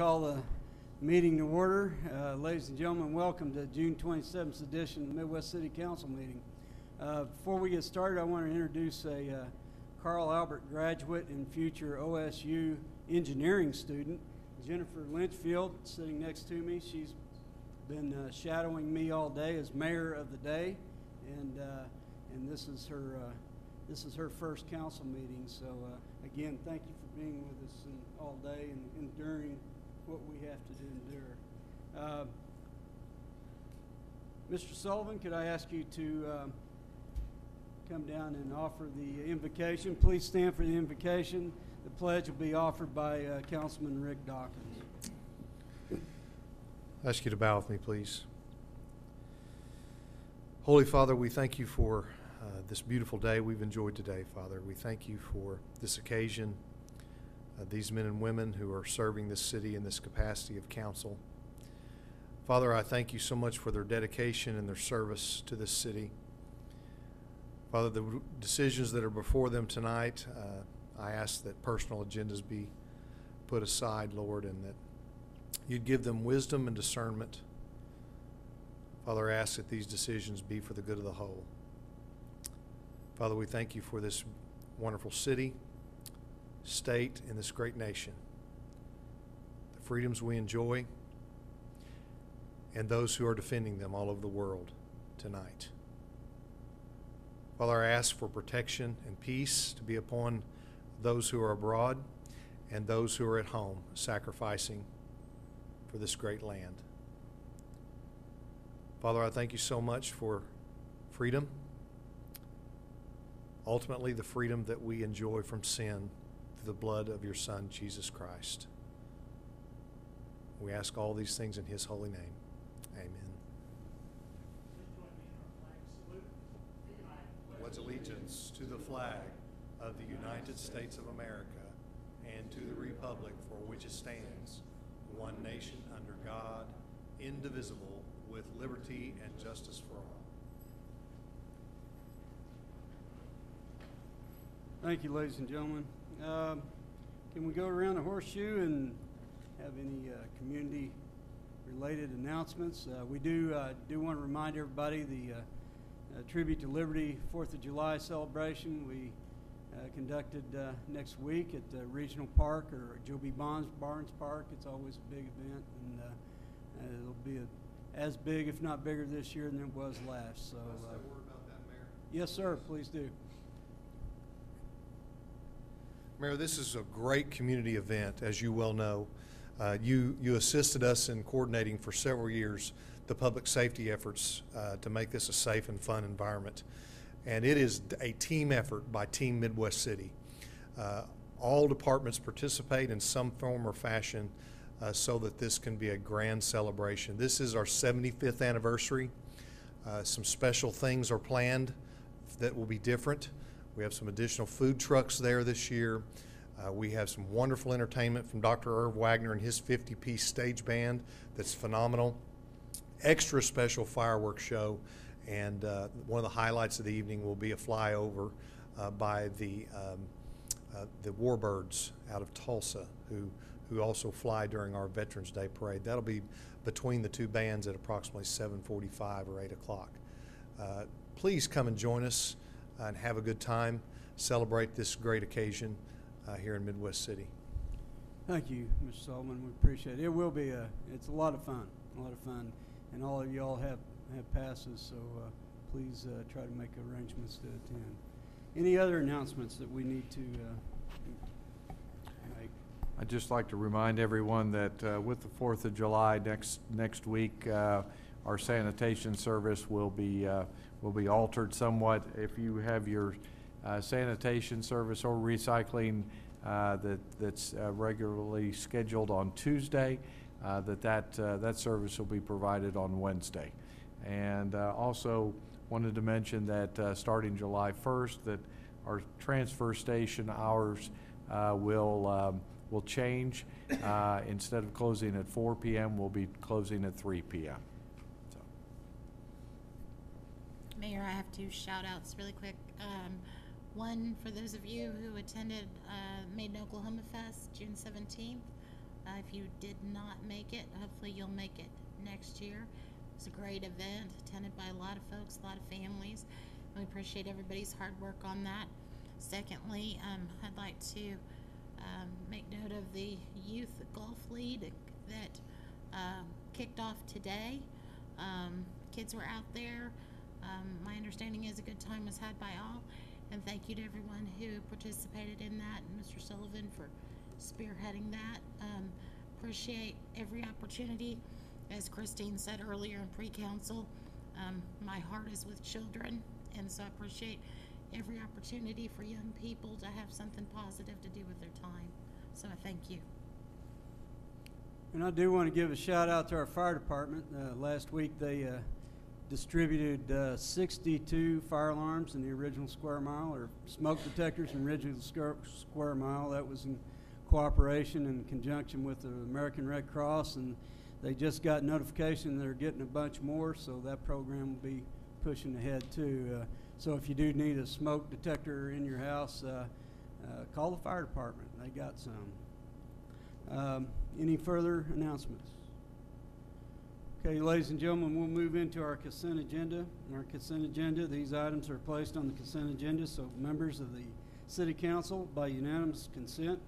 call the meeting to order. Uh, Ladies and gentlemen, welcome to June 27th edition of the Midwest City Council meeting. Uh, Before we get started, I want to introduce a uh, Carl Albert graduate and future OSU engineering student, Jennifer Lynchfield, sitting next to me. She's been uh, shadowing me all day as mayor of the day, and, uh, and this is her, uh, this is her first council meeting. So again, thank you for being with us all day and enduring what we have to endure. Uh, Mr. Sullivan, could I ask you to um, come down and offer the invocation? Please stand for the invocation. The pledge will be offered by uh, Councilman Rick Dawkins. I ask you to bow with me, please. Holy Father, we thank you for uh, this beautiful day we've enjoyed today, Father. We thank you for this occasion, uh, these men and women who are serving this city in this capacity of council. Father, I thank you so much for their dedication and their service to this city. Father, the decisions that are before them tonight, uh, I ask that personal agendas be put aside, Lord, and that you'd give them wisdom and discernment. Father, I ask that these decisions be for the good of the whole. Father, we thank you for this wonderful city, state, and this great nation. The freedoms we enjoy, and those who are defending them all over the world tonight. Father, I ask for protection and peace to be upon those who are abroad and those who are at home sacrificing for this great land. Father, I thank you so much for freedom. Ultimately, the freedom that we enjoy from sin through the blood of your Son, Jesus Christ. We ask all these things in his holy name. Amen. Pledge allegiance to the flag of the United States of America and to the republic for which it stands, one nation under God, indivisible, with liberty and justice for all. Thank you, ladies and gentlemen. Um, Can we go around the horseshoe and have any uh, community-related announcements? Uh, We do, uh, do want to remind everybody, the uh, uh, Tribute to Liberty Fourth of July celebration, we uh, conducted uh, next week at the Regional Park or Joe B. Bonds Barnes Park. It's always a big event, and uh, uh, it'll be a- as big, if not bigger, this year than it was last, so. uh, about that, Mayor? Yes, sir, please do. Mayor, this is a great community event, as you well know. Uh, You, you assisted us in coordinating for several years the public safety efforts uh, to make this a safe and fun environment. And it is a team effort by Team Midwest City. Uh, All departments participate in some form or fashion uh, so that this can be a grand celebration. This is our 75th anniversary. Uh, Some special things are planned that will be different. We have some additional food trucks there this year. Uh, we have some wonderful entertainment from Dr. Irv Wagner and his 50 piece stage band that's phenomenal. Extra special fireworks show. And uh, one of the highlights of the evening will be a flyover uh, by the, um, uh, the Warbirds out of Tulsa, who, who also fly during our Veterans Day parade. That'll be between the two bands at approximately 7:45 or 8 o'clock. Uh, Please come and join us and have a good time, celebrate this great occasion uh, here in Midwest City. Thank you, Mr. Sullivan. We appreciate it. It will be a, it's a lot of fun, a lot of fun. And all of y'all have, have passes, so uh, please uh, try to make arrangements to attend. Any other announcements that we need to uh, make? I'd just like to remind everyone that uh, with the Fourth of July next, next week, uh, our sanitation service will be, uh, will be altered somewhat. If you have your uh, sanitation service or recycling uh, that, that's uh, regularly scheduled on Tuesday, uh, that that, uh, that service will be provided on Wednesday. And uh, also wanted to mention that starting July 1st, that our transfer station hours will, um, will change. Instead of closing at 4 PM, we'll be closing at 3 PM. So, Mayor, I have two shout outs really quick. Um, one for those of you who attended uh, Made in Oklahoma Fest June 17th. Uh, if you did not make it, hopefully you'll make it next year. It's a great event, attended by a lot of folks, a lot of families. We appreciate everybody's hard work on that. Secondly, um, I'd like to um, make note of the youth golf lead that um, kicked off today. Um, kids were out there. Um, my understanding is a good time was had by all. And thank you to everyone who participated in that and Mr. Sullivan for spearheading that. Um, appreciate every opportunity. As Christine said earlier in pre-council, um, my heart is with children, and so I appreciate every opportunity for young people to have something positive to do with their time. So I thank you. And I do want to give a shout out to our fire department. Uh, last week, they uh, distributed uh, 62 fire alarms in the original square mile, or smoke detectors in original square, square mile. That was in cooperation and conjunction with the American Red Cross, and they just got notification they're getting a bunch more, so that program will be pushing ahead too. Uh, so if you do need a smoke detector in your house, uh, uh, call the fire department. They got some. Um, any further announcements? Okay, ladies and gentlemen, we'll move into our consent agenda. Our consent agenda, these items are placed on the consent agenda, so members of the city council, by unanimous consent,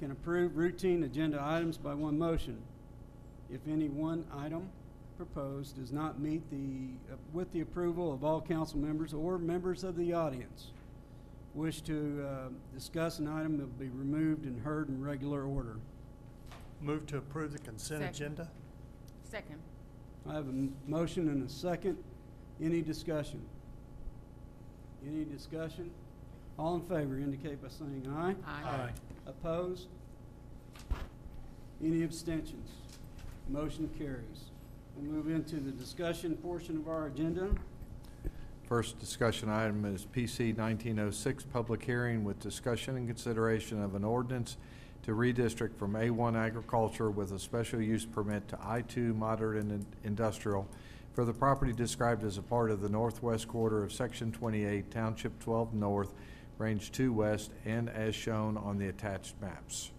can approve routine agenda items by one motion. If any one item proposed does not meet the, uh, with the approval of all council members or members of the audience, wish to uh, discuss an item that will be removed and heard in regular order. Move to approve the consent Second. agenda? Second. I have a motion and a second. Any discussion? Any discussion? All in favor indicate by saying aye. Aye. Opposed? Any abstentions? Motion carries. We'll move into the discussion portion of our agenda. First discussion item is PC 1906, public hearing with discussion and consideration of an ordinance to redistrict from A1 agriculture with a special use permit to I2 moderate and industrial for the property described as a part of the northwest quarter of Section 28, Township 12 North, Range 2 West, and as shown on the attached maps.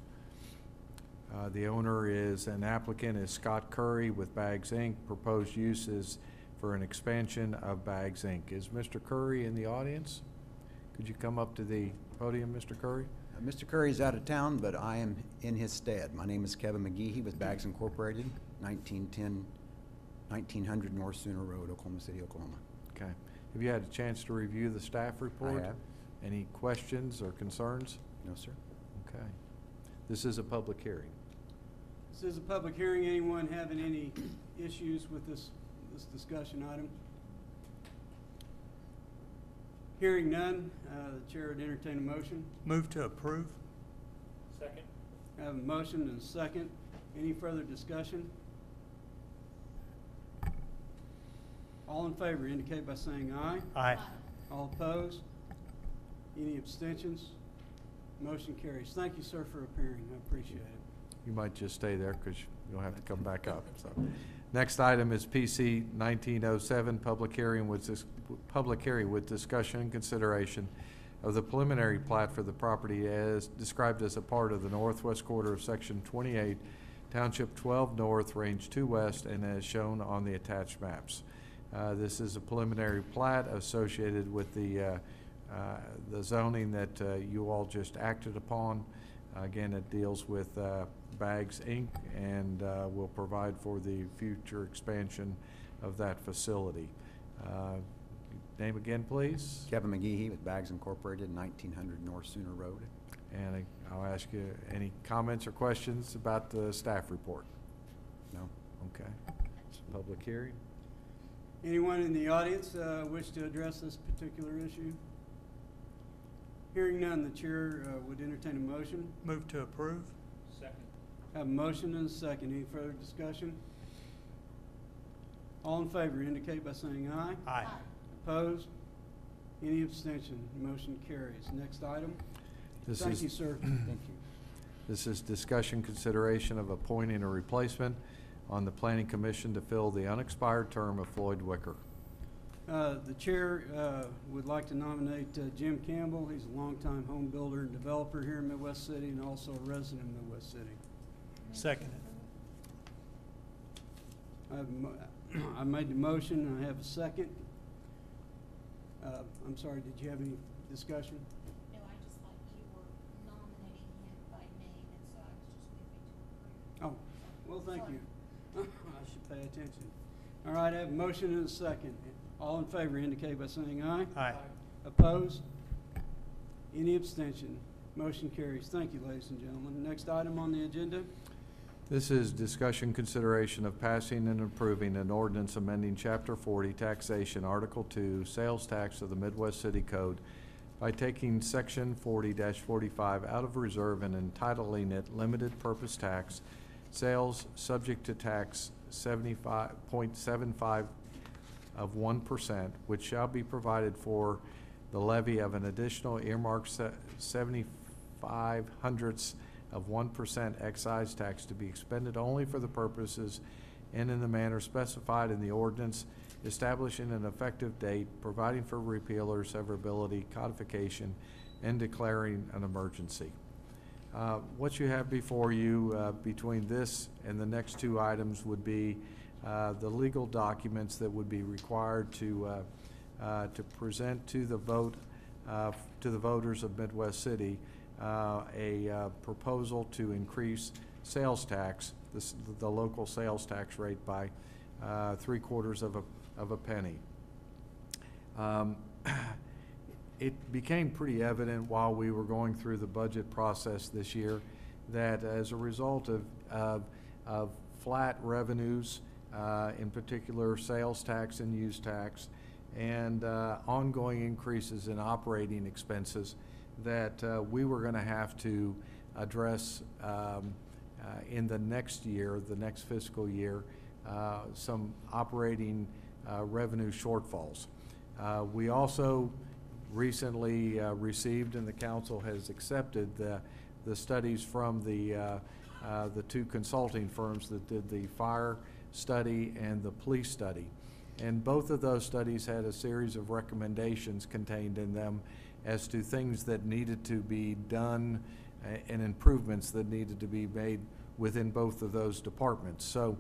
Uh, The owner is, an applicant is Scott Curry with Bags Inc. Proposed use is for an expansion of Bags Inc. Is Mr. Curry in the audience? Could you come up to the podium, Mr. Curry? Uh, Curry is out of town, but I am in his stead. My name is Kevin McGehee with Bags Incorporated, 1910, 1900 North Sooner Road, Oklahoma City, Oklahoma. Okay. Have you had a chance to review the staff report? I have. Any questions or concerns? No, sir? Okay. This is a public hearing. This is a public hearing. Anyone having any issues with this, this discussion item? Hearing none, uh, the chair would entertain a motion. Move to approve? Second. I have a motion and a second. Any further discussion? All in favor indicate by saying aye. Aye. All opposed? Any abstentions? Motion carries. Thank you, sir, for appearing. I appreciate it. You might just stay there because you'll have to come back up. So, Next item is PC 1907, public hearing with, dis- public hearing with discussion and consideration of the preliminary plat for the property as described as a part of the northwest quarter of Section 28, Township 12 North, Range 2 West, and as shown on the attached maps. Uh, This is a preliminary plat associated with the, uh, uh, the zoning that uh, you all just acted upon. Again, it deals with uh, Bags Inc. and uh, will provide for the future expansion of that facility. Uh, Name again, please? Kevin McGehee with Bags Incorporated, 1900 North Sooner Road. And I- I'll ask you, any comments or questions about the staff report? No? Okay. It's a public hearing. Anyone in the audience uh, wish to address this particular issue? Hearing none, the chair uh, would entertain a motion. Move to approve? Have a motion and a second. Any further discussion? All in favor indicate by saying aye. Aye. Opposed? Any abstention? Motion carries. Next item. This Thank is- you, sir. Thank you. This is discussion consideration of appointing a replacement on the planning commission to fill the unexpired term of Floyd Wicker. Uh, The chair uh, would like to nominate uh, Jim Campbell. He's a longtime home builder and developer here in Midwest City and also a resident of Midwest City. Second I have mo- I made the motion, and I have a second. Uh, I'm sorry, did you have any discussion? No, I just thought you were nominating him by name, and so I was just moving to approve. Oh, well, thank you. I should pay attention. All right, I have a motion and a second. All in favor indicate by saying aye. Aye. Opposed? Any abstention? Motion carries. Thank you, ladies and gentlemen. Next item on the agenda, This is discussion consideration of passing and approving an ordinance amending Chapter 40 taxation, Article 2, sales tax of the Midwest City Code by taking Section 40-45 out of reserve and entitling it limited purpose tax, sales subject to tax 75.75 of 1%, which shall be provided for the levy of an additional earmarked se- 75 hundredths of 1% excise tax to be expended only for the purposes and in the manner specified in the ordinance, establishing an effective date, providing for repeal or severability, codification, and declaring an emergency. Uh, What you have before you, uh, between this and the next two items would be uh, the legal documents that would be required to, uh, uh, to present to the vote, uh, to the voters of Midwest City, uh, a uh, proposal to increase sales tax, the, the local sales tax rate by uh, three quarters of a, of a penny. Um, It became pretty evident while we were going through the budget process this year that as a result of, of, of flat revenues, uh, in particular sales tax and use tax, and uh, ongoing increases in operating expenses, that uh, we were going to have to address um, uh, in the next year, the next fiscal year, uh, some operating uh, revenue shortfalls. Uh, We also recently uh, received, and the council has accepted, the, the studies from the, the two consulting firms that did the fire study and the police study. And both of those studies had a series of recommendations contained in them as to things that needed to be done uh, and improvements that needed to be made within both of those departments. So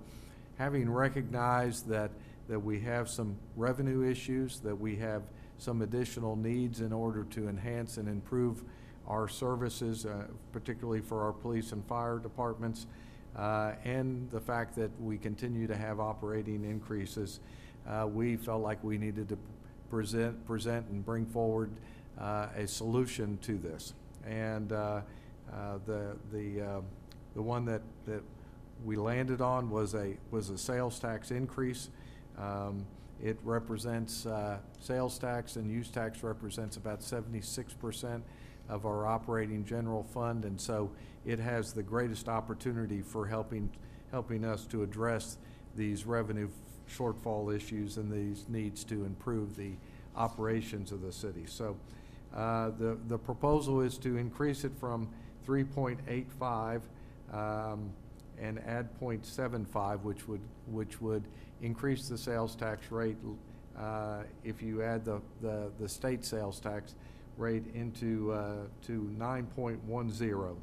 having recognized that, that we have some revenue issues, that we have some additional needs in order to enhance and improve our services, uh, particularly for our police and fire departments, uh, and the fact that we continue to have operating increases, uh, we felt like we needed to present, present and bring forward a solution to this. And uh, uh, the, the, uh, the one that, that we landed on was a, was a sales tax increase. Um, It represents, uh, sales tax and use tax represents about seventy-six percent of our operating general fund, and so it has the greatest opportunity for helping, helping us to address these revenue shortfall issues and these needs to improve the operations of the city. So, uh, the, the proposal is to increase it from three point eight five, um, and add 0.75, which would, which would increase the sales tax rate, uh, if you add the, the, the state sales tax rate into, uh, to nine point one zero.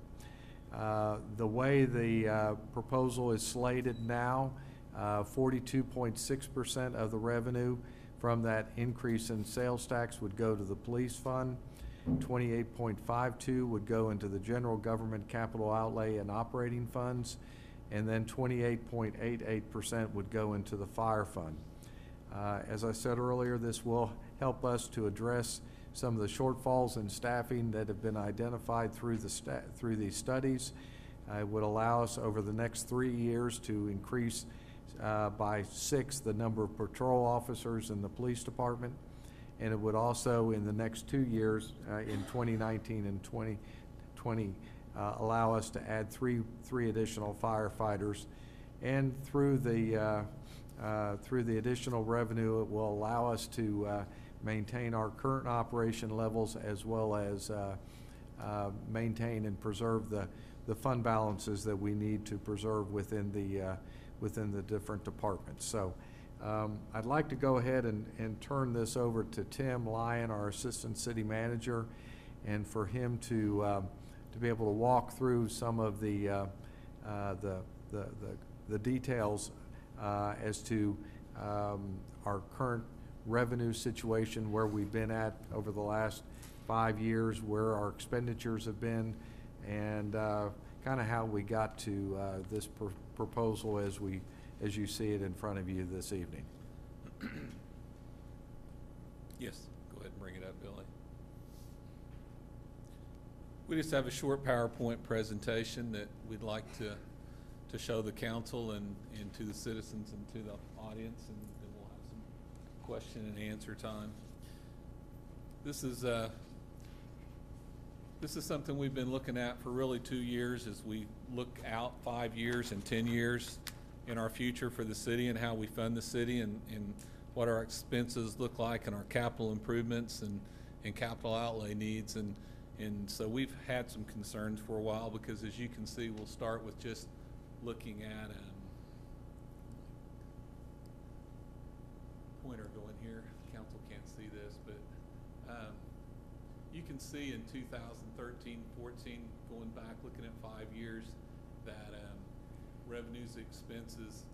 Uh, The way the uh, proposal is slated now, uh, forty-two point six percent of the revenue from that increase in sales tax would go to the police fund. Twenty-eight point five two would go into the general government capital outlay and operating funds. And then twenty-eight point eight eight percent would go into the fire fund. Uh, As I said earlier, this will help us to address some of the shortfalls in staffing that have been identified through the through these studies. Uh, It would allow us over the next three years to increase uh, by six the number of patrol officers in the police department. And it would also, in the next two years, uh, in 2019 and 2020, uh, allow us to add three, three additional firefighters. And through the, uh, uh, through the additional revenue, it will allow us to uh, maintain our current operation levels as well as maintain and preserve the, the fund balances that we need to preserve within the, within the different departments. So um, I'd like to go ahead and, and turn this over to Tim Lyon, our Assistant City Manager, and for him to, um, to be able to walk through some of the, uh, uh, the, the, the- the details uh, as to um, our current revenue situation, where we've been at over the last five years, where our expenditures have been, and kind of how we got to uh, this pr- proposal as we, as you see it in front of you this evening. Yes, go ahead and bring it up, Billy. We just have a short PowerPoint presentation that we'd like to, to show the council and, and to the citizens and to the audience, and then we'll have some question and answer time. This is, uh, this is something we've been looking at for really two years as we look out five years and 10 years in our future for the city and how we fund the city and, and what our expenses look like and our capital improvements and, and capital outlay needs. And, and so we've had some concerns for a while because as you can see, we'll start with just looking at, um, pointer going here, council can't see this, but, um, you can see in 2013, 14, going back, looking at five years, that um, revenues, expenses,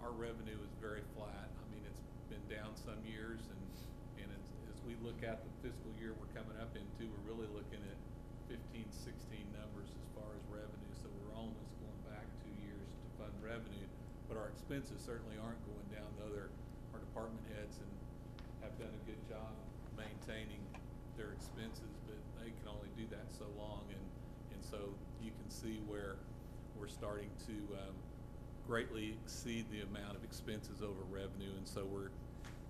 our revenue is very flat. I mean, it's been down some years, and, and as, we look at the fiscal year we're coming up into, we're really looking at 15, 16 numbers as far as revenue, so we're almost going back two years to fund revenue. But our expenses certainly aren't going down, though they're, our department heads and have done a good job maintaining their expenses, but they can only do that so long, and, and so you can see where we're starting to, um, greatly exceed the amount of expenses over revenue, and so we're,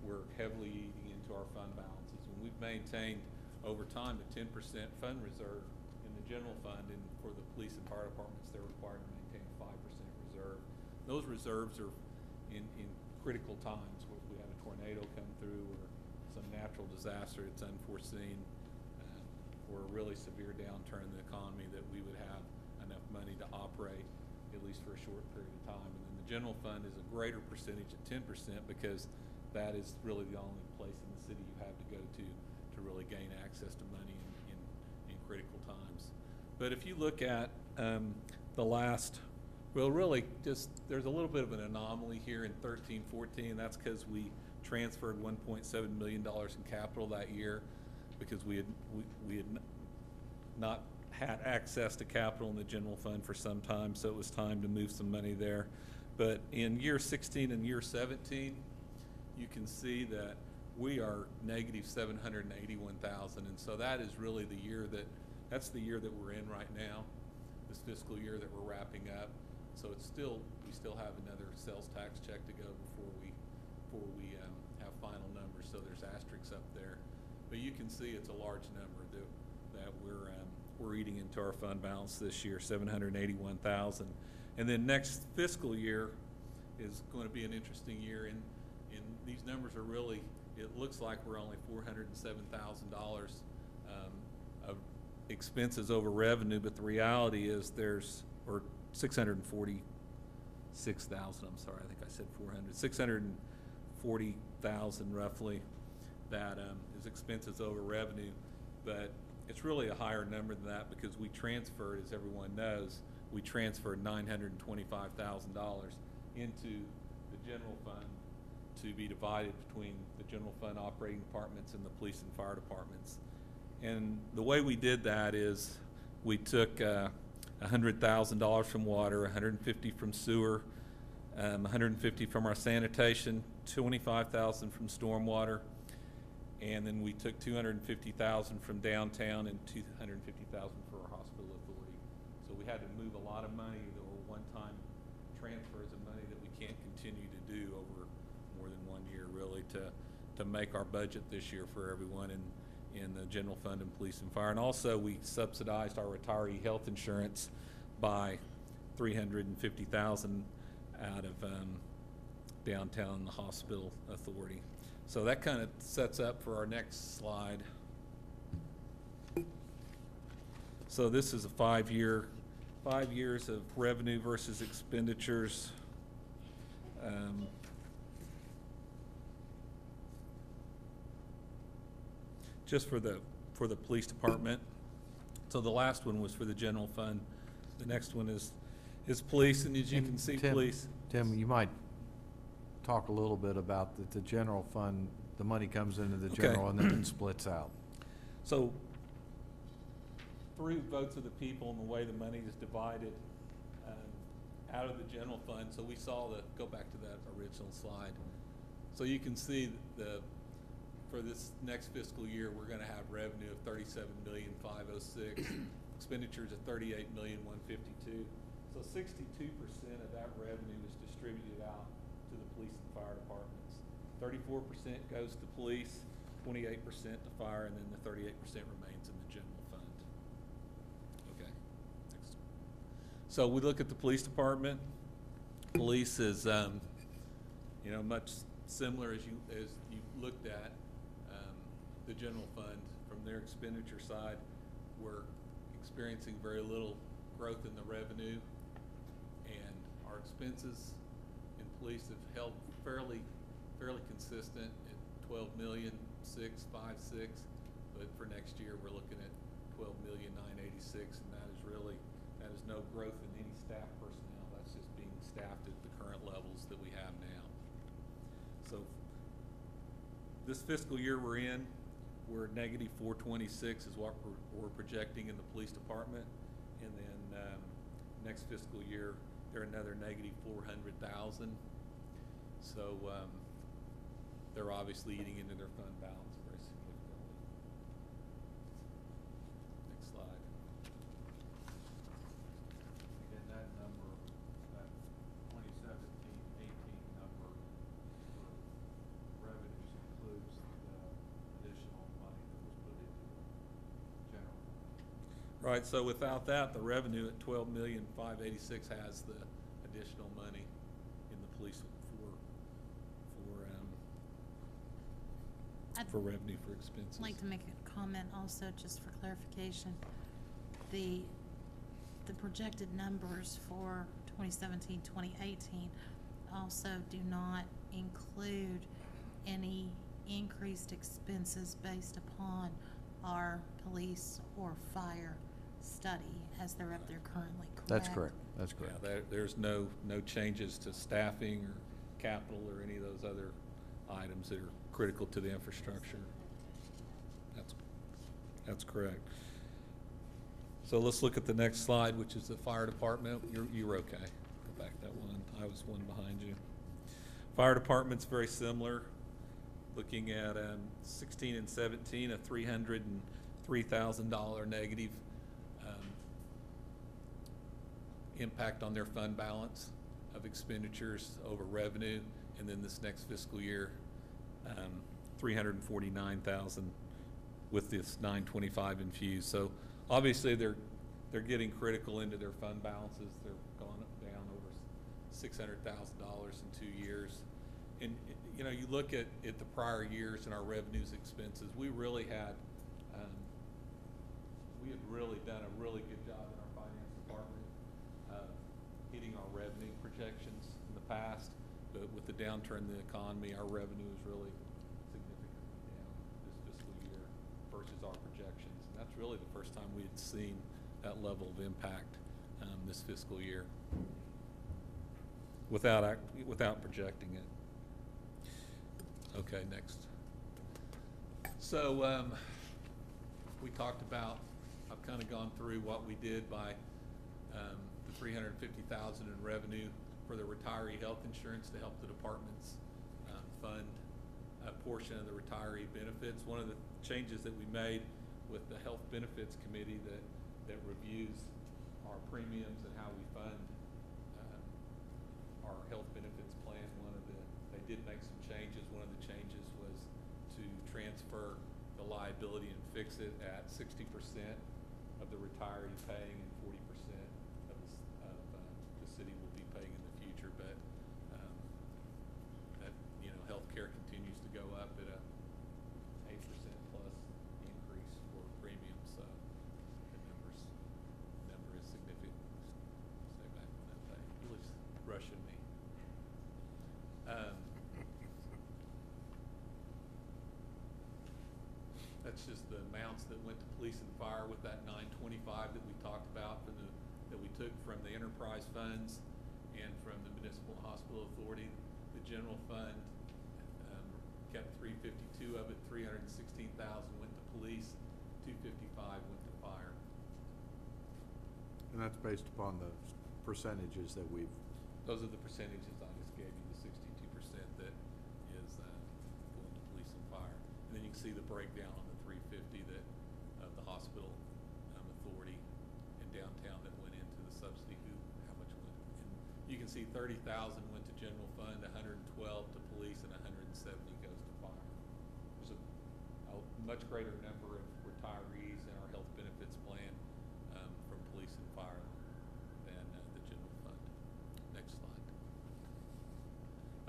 we're heavily eating into our fund balances. And we've maintained over time a ten percent fund reserve in the general fund, and for the police and fire departments, they're required to maintain a five percent reserve. Those reserves are in, in critical times, if we have a tornado come through or some natural disaster that's unforeseen, uh, or a really severe downturn in the economy, that we would have enough money to operate at least for a short period of time. And then the general fund is a greater percentage at ten percent because that is really the only place in the city you have to go to to really gain access to money in, in, in critical times. But if you look at um, the last, well, really, just, there's a little bit of an anomaly here in thirteen, fourteen, and that's because we transferred one point seven million dollars in capital that year because we had, we, we had not had access to capital in the general fund for some time, so it was time to move some money there. But in year sixteen and year seventeen, you can see that we are negative seven hundred and eighty-one thousand, and so that is really the year that, that's the year that we're in right now, this fiscal year that we're wrapping up. So it's still, we still have another sales tax check to go before we, before we, have final number, so there's asterisks up there. But you can see it's a large number that, that we're, um, we're eating into our fund balance this year, 781,000. And then next fiscal year is going to be an interesting year, and, and these numbers are really, it looks like we're only $407,000 um, of expenses over revenue, but the reality is there's, or 646,000, I'm sorry, I think I said 400, 640 thousand roughly, that, um, is expenses over revenue. But it's really a higher number than that because we transferred, as everyone knows, we transferred nine hundred and twenty-five thousand dollars into the general fund to be divided between the general fund operating departments and the police and fire departments. And the way we did that is, we took uh, hundred thousand dollars from water, hundred and fifty from sewer, um, hundred and fifty from our sanitation, twenty-five thousand from stormwater, and then we took two hundred and fifty thousand from downtown and two hundred and fifty thousand for our hospital authority. So we had to move a lot of money, there were one-time transfers of money that we can't continue to do over more than one year, really, to, to make our budget this year for everyone in, in the general fund and police and fire. And also, we subsidized our retiree health insurance by three hundred and fifty thousand out of, um, downtown the hospital authority. So that kind of sets up for our next slide. So this is a five-year, five years of revenue versus expenditures. Um, Just for the, for the police department. So the last one was for the general fund. The next one is, is police, and as you can see, Tim- police. Tim, you might talk a little bit about the, the general fund, the money comes into the Okay. general and then it splits out. So through votes of the people and the way the money is divided um, out of the general fund, so we saw the, go back to that original slide. So you can see the, for this next fiscal year, we're gonna have revenue of thirty-seven million, five oh six, expenditures of thirty-eight million, one fifty-two. So sixty-two percent of that revenue is distributed out police and fire departments. Thirty-four percent goes to police, twenty-eight percent to fire, and then the thirty-eight percent remains in the general fund. Okay, next. So we look at the police department. Police is, um, you know, much similar as you, as you looked at, um, the general fund. From their expenditure side, we're experiencing very little growth in the revenue. And our expenses police have held fairly, fairly consistent at twelve million, six, five, six. But for next year, we're looking at twelve million, nine eighty-six, and that is really, that is no growth in any staff personnel. That's just being staffed at the current levels that we have now. So this fiscal year we're in, we're negative four twenty-six is what we're, we're projecting in the police department. And then, um, next fiscal year, they're another negative four hundred thousand. So, um, they're obviously eating into their fund balance very significantly. Next slide. Again, that number, that 2017-18 number for revenues includes the additional money that was put into the general fund. Right, so without that, the revenue at twelve million, five eighty-six has the additional money in the police for, for, um, I'd for revenue for expenses. I'd like to make a comment also, just for clarification. The, the projected numbers for 2017, 2018 also do not include any increased expenses based upon our police or fire study as they're up there currently, correct? That's correct, that's Yeah, correct. there, there's no, no changes to staffing or capital or any of those other items that are critical to the infrastructure. That's, that's correct. So let's look at the next slide, which is the fire department. You're, you're okay. Go back that one. I was one behind you. Fire department's very similar. Looking at, um, sixteen and seventeen, a three hundred and three thousand dollar negative, um, impact on their fund balance of expenditures over revenue. And then this next fiscal year, um, three hundred and forty-nine thousand with this nine twenty-five infused. So obviously, they're, they're getting critical into their fund balances. They're gone down over six hundred thousand dollars in two years. And, you know, you look at, at the prior years and our revenues expenses, we really had, um, we had really done a really good job in our finance department, uh, hitting our revenue projections in the past. But with the downturn in the economy, our revenue is really significantly down this fiscal year versus our projections. And that's really the first time we had seen that level of impact, um, this fiscal year without act, without projecting it. Okay, next. So, um, we talked about, I've kind of gone through what we did by, um, the three hundred and fifty thousand in revenue for the retiree health insurance to help the departments, um, fund a portion of the retiree benefits. One of the changes that we made with the Health Benefits Committee that, that reviews our premiums and how we fund, um, our health benefits plan, one of the, they did make some changes. One of the changes was to transfer the liability and fix it at sixty percent of the retiree paying and forty percent of the, s- of, uh, the city will be paying in the future, but, um, that, you know, healthcare continues to go up at a eight percent plus increase for premiums, so the numbers, number is significant. Stay back on that thing, Julie's rushing me. Um, That's just the amounts that went to police and fire with that nine twenty-five that we talked about for the, that we took from the enterprise funds and from the municipal hospital authority. The general fund, um, kept three fifty-two of it, three hundred and sixteen thousand went to police, two fifty-five went to fire. And that's based upon the percentages that we've, Those are the percentages I just gave you, the sixty-two percent that is, uh, going to police and fire. And then you can see the breakdown on the three fifty that, of the hospital, um, authority and downtown that went into the subsidy, who, how much went. And you can see thirty thousand went to general fund, hundred and twelve to police, and hundred and seventy goes to fire. There's a, a much greater number of retirees in our health benefits plan, um, from police and fire than, uh, the general fund. Next slide.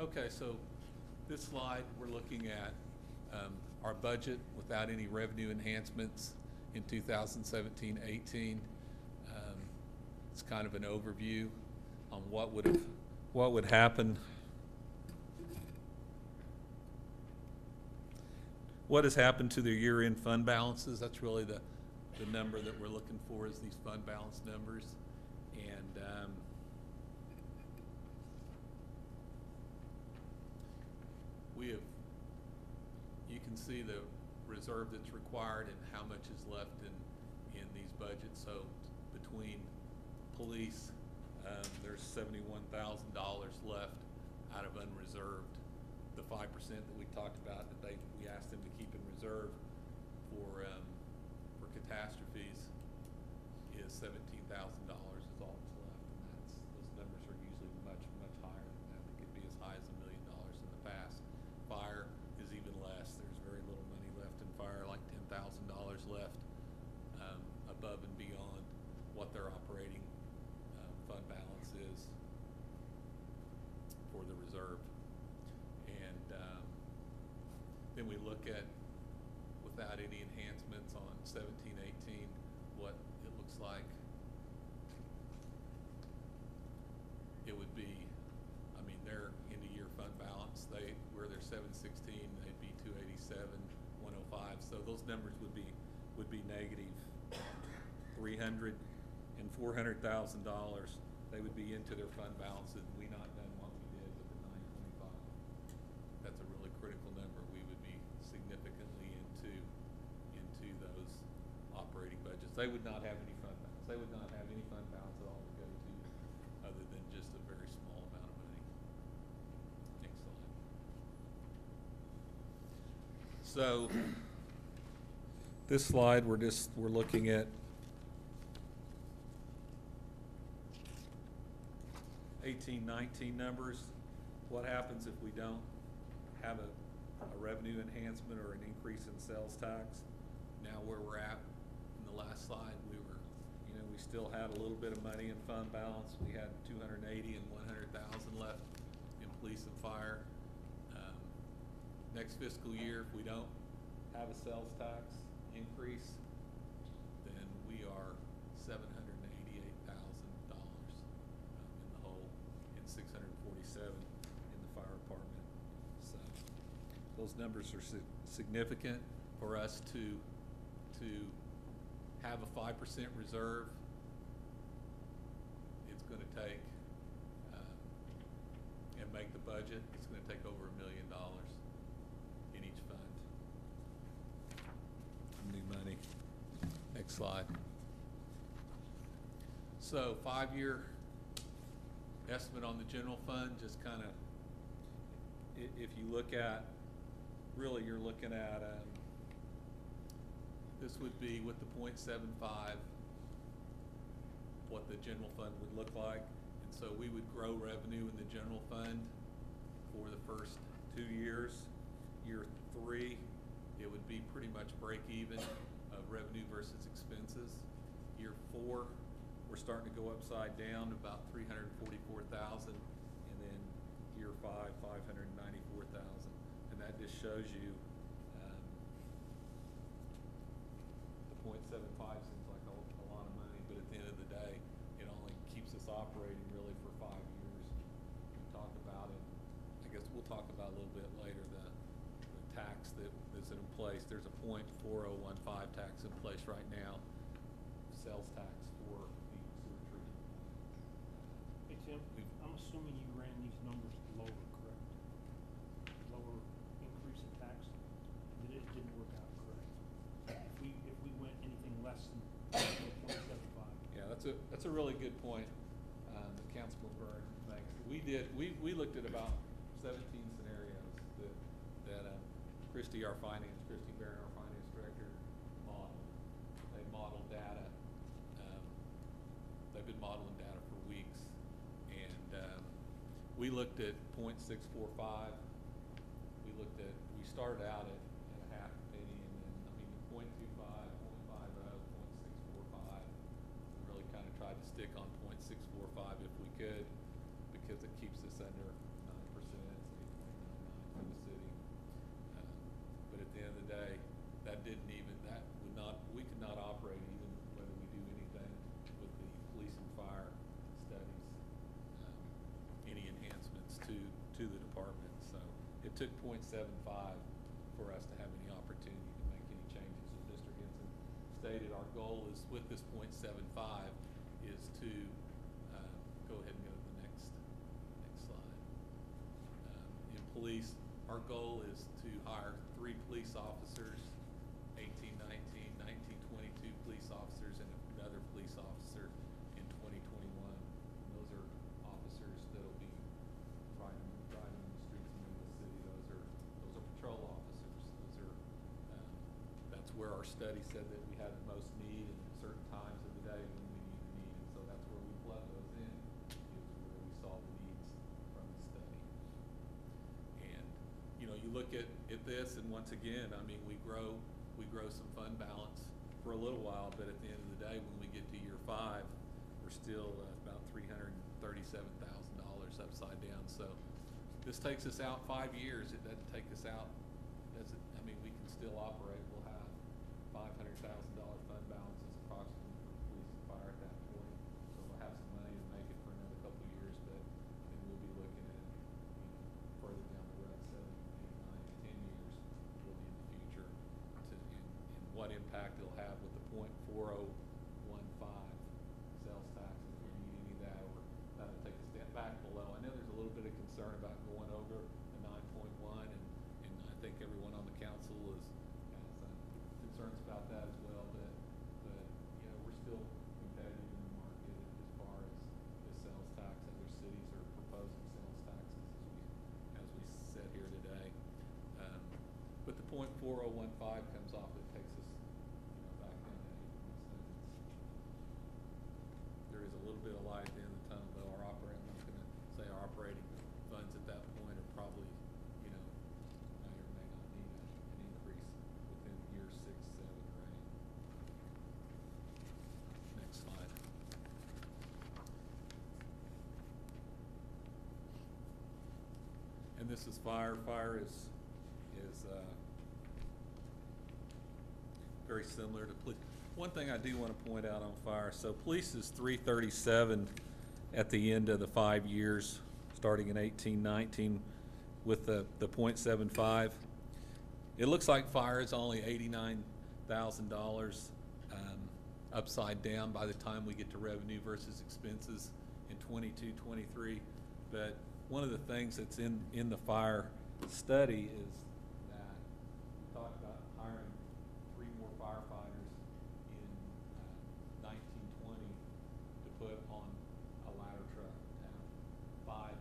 Okay, so this slide, we're looking at um, our budget without any revenue enhancements in 2017-18. Um, It's kind of an overview on what would have, what would happen. What has happened to the year-end fund balances? That's really the, the number that we're looking for is these fund balance numbers. And um, we have, you can see the reserve that's required and how much is left in, in these budgets. So between police, um, there's seventy-one thousand dollars left out of unreserved. The five percent that we talked about, that they, we asked them to keep in reserve for, um, for catastrophes is seventeen thousand dollars is all that's left. And that's, those numbers are usually much, much higher than that. They could be as high as a million dollars in the past. Fire is even less. There's very little money left in fire, like ten thousand dollars left, um, above and beyond what their operating, um, fund balance is for the reserve. And, um, then we look at, without any enhancements on seventeen, eighteen, what it looks like. It would be, I mean, their end-of-year fund balance, they, where they're seven sixteen, they'd be two eighty-seven, one oh five, so those numbers would be, would be negative three hundred and four hundred thousand dollars. They would be into their fund balances, and we not done what we did with the nine twenty-five. That's a really critical number. We would be significantly into, into those operating budgets. They would not have any fund balance. They would not have any fund balance at all to go to, other than just a very small amount of money. Next slide. So, this slide, we're just, we're looking at Eighteen nineteen 19 numbers, what happens if we don't have a, a revenue enhancement or an increase in sales tax? Now where we're at in the last slide, we were, you know, we still had a little bit of money in fund balance. We had 280 and 100,000 left in police and fire. Um, next fiscal year, if we don't have a sales tax increase, then we are 700. Those numbers are si- significant for us to, to have a five percent reserve. It's gonna take, um, and make the budget, it's gonna take over a million dollars in each fund. New money. Next slide. So five-year estimate on the general fund, just kind of, if you look at, really you're looking at, um, this would be with the point seven five, what the general fund would look like. And so we would grow revenue in the general fund for the first two years. Year three, it would be pretty much break even of revenue versus expenses. Year four, we're starting to go upside down about 344,000 and then year five, 500 that just shows you, um, the point seven five seems like a, a lot of money, but at the end of the day, it only keeps us operating really for five years. We talk about it, I guess we'll talk about a little bit later, the, the tax that, that's in place. There's a point four oh one five tax in place right now, sales tax for the sewer treatment assuming you ran these numbers lower, correct? Lower increase in tax, that it didn't work out, correct? If we, if we went anything less than point seven five. Yeah, that's a, that's a really good point, um, that Councilman Byrne makes. We did, we, we looked at about seventeen scenarios that, that, um, Christie, our finance, Christie Barron, our finance director, modeled. They modeled data, um, they've been modeling data for weeks. And, um, we looked at 0.645. We looked at, we started out at, at a half a penny and then, I mean, point two five, point five oh, point six four five. We Really kind of tried to stick on point six four five if we could, because it keeps us under nine percent, say twenty-nine nine for the city. Um, But at the end of the day, that didn't even, that would not, we could not operate even whether we do anything with the police and fire studies, um, any enhancements to, to the department. So it took point seven five for us to have any opportunity to make any changes. As Mr. Henson stated, our goal is with this point seven five is to, uh, go ahead and go to the next, next slide. Um, In police, our goal is to hire three police officers, 18, 19, 19, 22 police officers, and another police officer in twenty twenty-one. Those are officers that'll be driving, driving the streets in the city. Those are, those are patrol officers. Those are, um, that's where our study said that we had the most need in certain times of the day when we need the need. And so that's where we plug those in, is where we saw the needs from the study. And, you know, you look at, at this, and once again, I mean, we grow, we grow some fund balance for a little while, but at the end of the day, when we get to year five, we're still uh, about three hundred and thirty-seven thousand dollars upside down. So this takes us out five years. It doesn't take us out, doesn't, I mean, we can still operate. Five hundred thousand dollar fund balances approximately for police and fire at that point. So we'll have some money to make it for another couple of years, but then we'll be looking at, you know, further down the road, seven, eight, nine, ten years, really in the future, to, and, and what impact it'll have with the point four oh one five sales tax, if we need any of that, or that'll take us down, back below. I know there's a little bit of concern about going over the nine point one, and, and I think everyone on the council is, has, uh, concerns about that as well, but, but, you know, we're still competitive in the market as far as, as sales tax. Other cities are proposing sales taxes as we, as we sit here today. Um, but the point four oh one five comes off, it takes us, you know, back down to. There is a little bit of light at the end of the tunnel, though our operating, I'm gonna say our operating funds at that point are probably, you know, may or may not need a, an increase within year six, seven, or eight. Next slide. And this is fire, fire is, uh, very similar to police. One thing I do want to point out on fire, so police is three thirty-seven at the end of the five years, starting in eighteen, nineteen, with the, the point seven five. It looks like fire is only eighty-nine thousand dollars, um, upside down by the time we get to revenue versus expenses in 22, 23. But one of the things that's in, in the fire study is that we talked about hiring three more firefighters in uh, nineteen twenty to put on a ladder truck. to have Five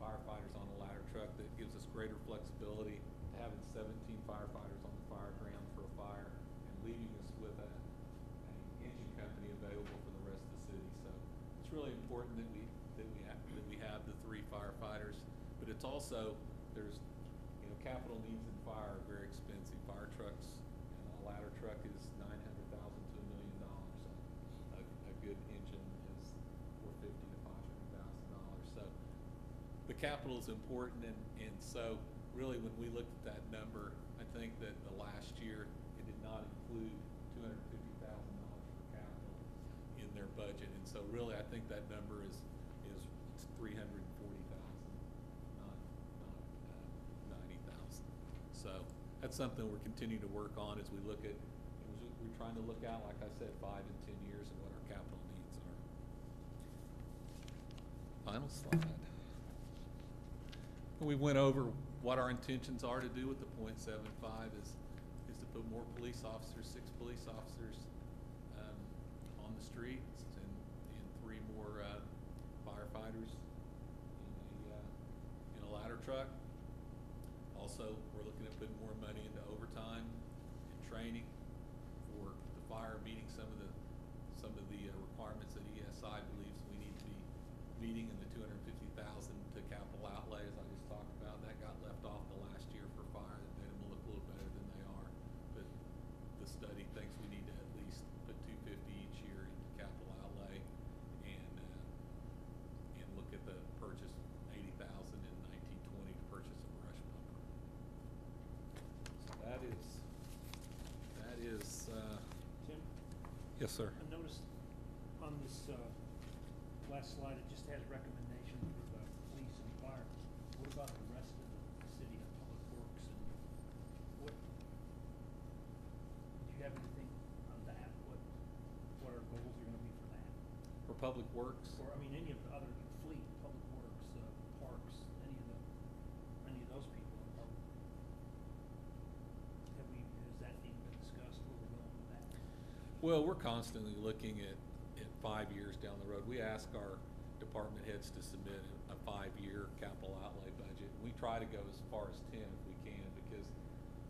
firefighters on a ladder truck that gives us greater flexibility to having seventeen firefighters on the fire ground for a fire and leaving us with a, a engine company available for the rest of the city. So it's really important that we, that we have, that we have the three firefighters. But it's also, there's, you know, capital needs in fire are very expensive. Fire trucks, and a ladder truck is nine hundred thousand to a million dollars. A, a good engine is four fifty to five hundred thousand dollars. So the capital is important and, and so really when we looked at that number, I think that the last year, it did not include two hundred fifty thousand dollars for capital in their budget. And so really, I think that number is, is three hundred and forty thousand, not, not, uh, ninety thousand. So that's something we're continuing to work on as we look at, we're trying to look out, like I said, five and ten years and what our capital needs are. Final slide. We went over what our intentions are to do with the point seven five is, is to put more police officers, six police officers, um, on the streets and, and three more, uh, firefighters in a, uh, in a ladder truck. Also, we're looking at putting more money into overtime and training for the fire, meeting some of the, some of the uh, requirements that ESI believes we need to be meeting in the two hundred and fifty thousand to capital outlay, as I just talked about. That got left off the last year for fire, that made them look a little better than they are. But the study thinks we need to at least put two fifty each year into capital outlay and, uh, and look at the purchase, eighty thousand in nineteen twenty to purchase a brush pumper. So that is, that is, uh, Tim, yes, sir. I noticed on this, uh, last slide, it just has recommendations for the police and fire. What about the rest of the city and public works and what? Do you have anything on that? What, what our goals are gonna be for that? For Public Works, Or, I mean, any of the other fleet, public works, uh, parks, any of the, any of those people in public. Have we, has that even been discussed where we're going with that? Well, we're constantly looking at, at five years down the road. We ask our department heads to submit a, five-year capital outlay budget. We try to go as far as ten if we can, because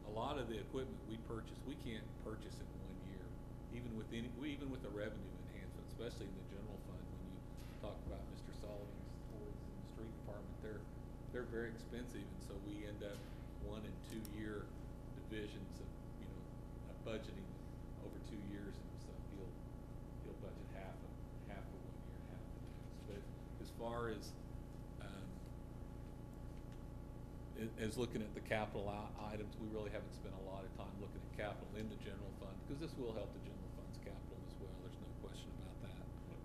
a lot of the equipment we purchase, we can't purchase in one year. Even with any, we, even with the revenue enhancement, especially in the general fund, when you talk about Mr. Sullivan's toys in the street department, they're, they're very expensive, and so we end up one and two-year divisions of, you know, budgeting over two years, and so he'll, he'll budget half of, half of one year, half of the next. But as far as, um, a- as looking at the capital i- items, we really haven't spent a lot of time looking at capital in the general fund, because this will help the general fund's capital as well, there's no question about that.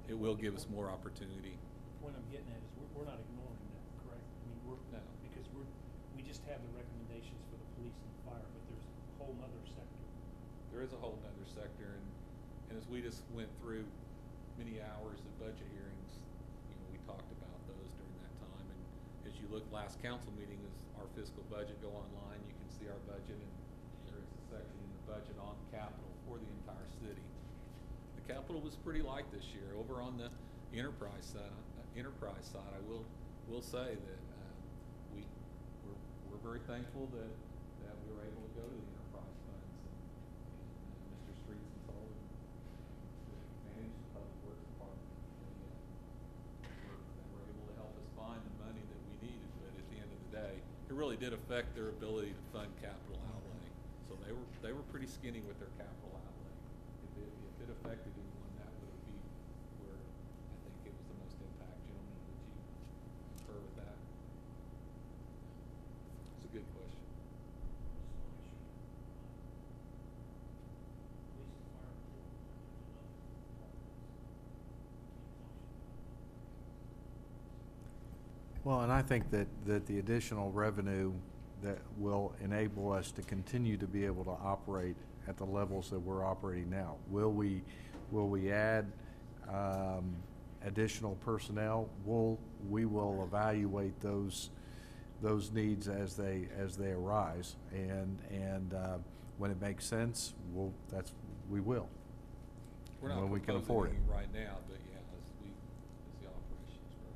It will give us more opportunity. The point I'm getting at is we're, we're not ignoring that, correct? I mean, we're, No. because we're, we just have the recommendations for the police and fire, but there's a whole nother sector. there is a whole nother sector, and, and as we just went through many hours of budget hearings, you know, we talked about those during that time, and as you look, last council meeting is our fiscal budget, go online, you can see our budget, and there is a section in the budget on capital for the entire city. The capital was pretty light this year, over on the enterprise side, uh, enterprise side, I will, will say that, um, we, we're, we're very thankful that, that we were able to go to the enterprise funds and, and uh, Mr. Streets and Sullivan, that manage the public works department, they, uh, were, they were able to help us find the money that we needed, but at the end of the day, it really did affect their ability to fund capital outlay. So they were, they were pretty skinny with their capital outlay. If it, if it affected anyone, that would be where I think it was the most impact. Gentlemen, would you concur with that? It's a good question. Well, and I think that, that the additional revenue that will enable us to continue to be able to operate at the levels that we're operating now. Will we, will we add, um, additional personnel? We'll, we will evaluate those, those needs as they, as they arise. And, and, uh, when it makes sense, we'll, that's, we will. We're not When we can afford it. right now, but yeah, as we, as the operations grow.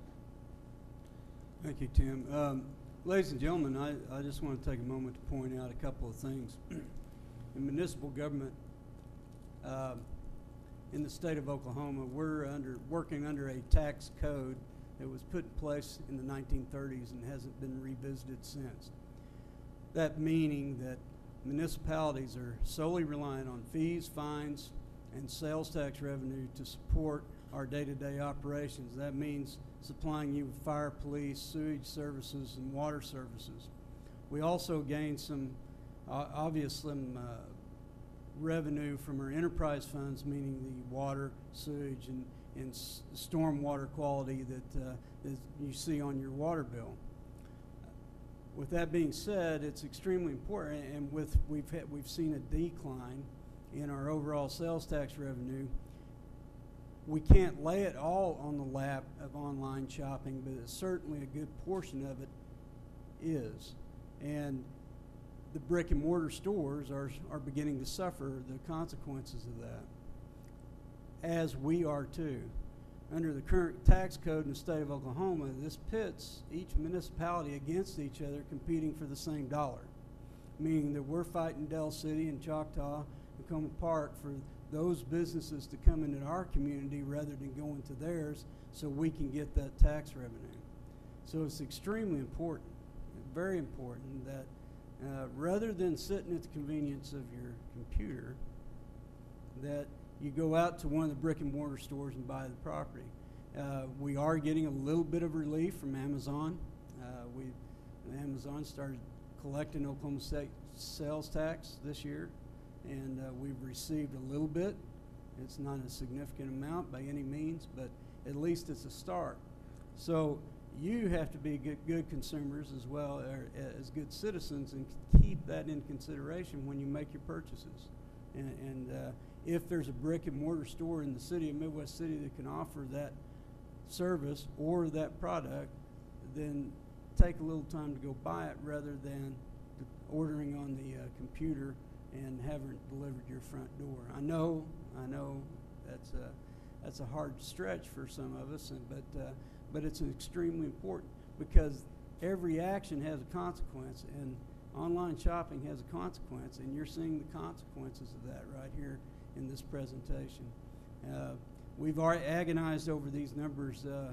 Thank you, Tim. Um, Ladies and gentlemen, I, I just want to take a moment to point out a couple of things. In municipal government, um, in the state of Oklahoma, we're under, working under a tax code that was put in place in the nineteen thirties and hasn't been revisited since. That meaning that municipalities are solely reliant on fees, fines, and sales tax revenue to support our day-to-day operations. That means supplying you with fire, police, sewage services, and water services. We also gain some, uh, obvious some, uh, revenue from our enterprise funds, meaning the water, sewage, and, and s- stormwater quality that, uh, you see on your water bill. With that being said, it's extremely important, and with, we've we've seen a decline in our overall sales tax revenue. We can't lay it all on the lap of online shopping, but it's certainly a good portion of it is. And the brick and mortar stores are, are beginning to suffer the consequences of that, as we are too. Under the current tax code in the state of Oklahoma, this pits each municipality against each other competing for the same dollar. Meaning that we're fighting Del City and Choctaw and Coma Park for those businesses to come into our community rather than going to theirs so we can get that tax revenue. So it's extremely important, very important that uh, rather than sitting at the convenience of your computer, that you go out to one of the brick and mortar stores and buy the property. Uh, we are getting a little bit of relief from Amazon. Uh, we, Amazon started collecting Oklahoma sales tax this year, and uh, we've received a little bit. It's not a significant amount by any means, but at least it's a start. So you have to be good, good consumers as well or, as good citizens and keep that in consideration when you make your purchases. And, and uh, if there's a brick and mortar store in the city of Midwest City that can offer that service or that product, then take a little time to go buy it rather than ordering on the uh, computer and haven't delivered your front door. I know, I know that's a, that's a hard stretch for some of us, and, but, uh, but it's extremely important because every action has a consequence, and online shopping has a consequence, and you're seeing the consequences of that right here in this presentation. Uh, we've already agonized over these numbers uh,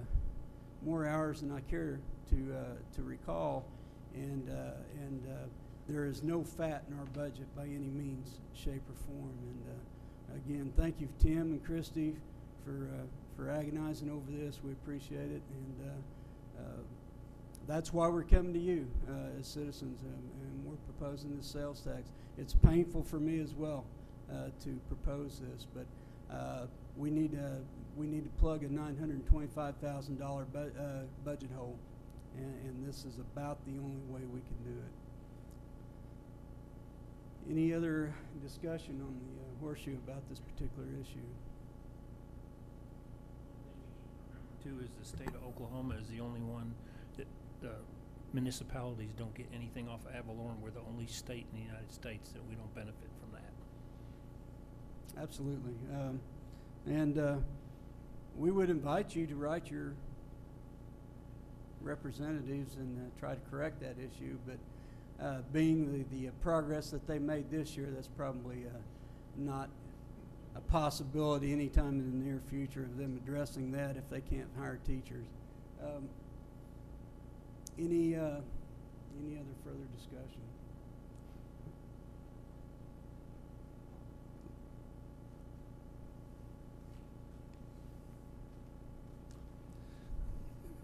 more hours than I care to uh, to recall, and uh, and uh, there is no fat in our budget by any means, shape, or form. And uh, again, thank you, Tim and Christy, for for agonizing over this. We appreciate it, and that's why we're coming to you uh, as citizens, and, and, we're proposing this sales tax. It's painful for me as well uh, to propose this, but uh, we need to we need to plug a nine hundred twenty-five thousand dollar bu budget hole, and, and this is about the only way we can do it. Any other discussion on the horseshoe about this particular issue? Two is the state of Oklahoma is the only one that the municipalities don't get anything off of Avalon. We're the only state in the United States that we don't benefit from that. Absolutely. Um, and uh, we would invite you to write your representatives and uh, try to correct that issue. But uh, being the, the progress that they made this year, that's probably uh, not a possibility anytime in the near future of them addressing that if they can't hire teachers. Um, any uh, any other further discussion?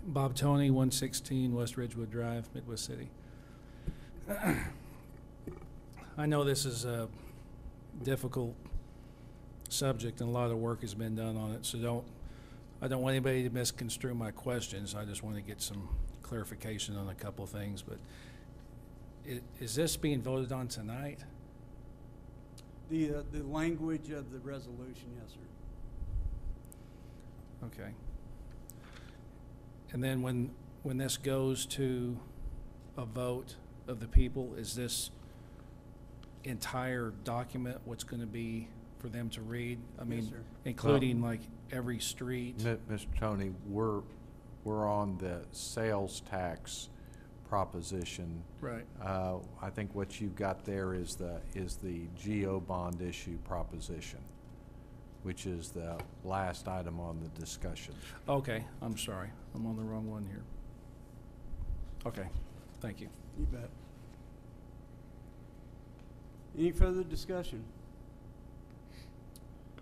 Bob Tony, 116 West Ridgewood Drive, Midwest City. I know this is a difficult subject and a lot of work has been done on it, so don't, I don't want anybody to misconstrue my questions. I just want to get some clarification on a couple of things, but i- is this being voted on tonight? The uh, the language of the resolution, yes, sir. Okay. And then when, when this goes to a vote of the people, is this entire document what's going to be for them to read? I mean, sir. including like every street? Mi- Mr. Tony, we're, we're on the sales tax proposition. Right. Uh, I think what you've got there is the, is the GO bond issue proposition, which is the last item on the discussion. Okay, I'm sorry. I'm on the wrong one here. Okay, thank you. You bet. Any further discussion?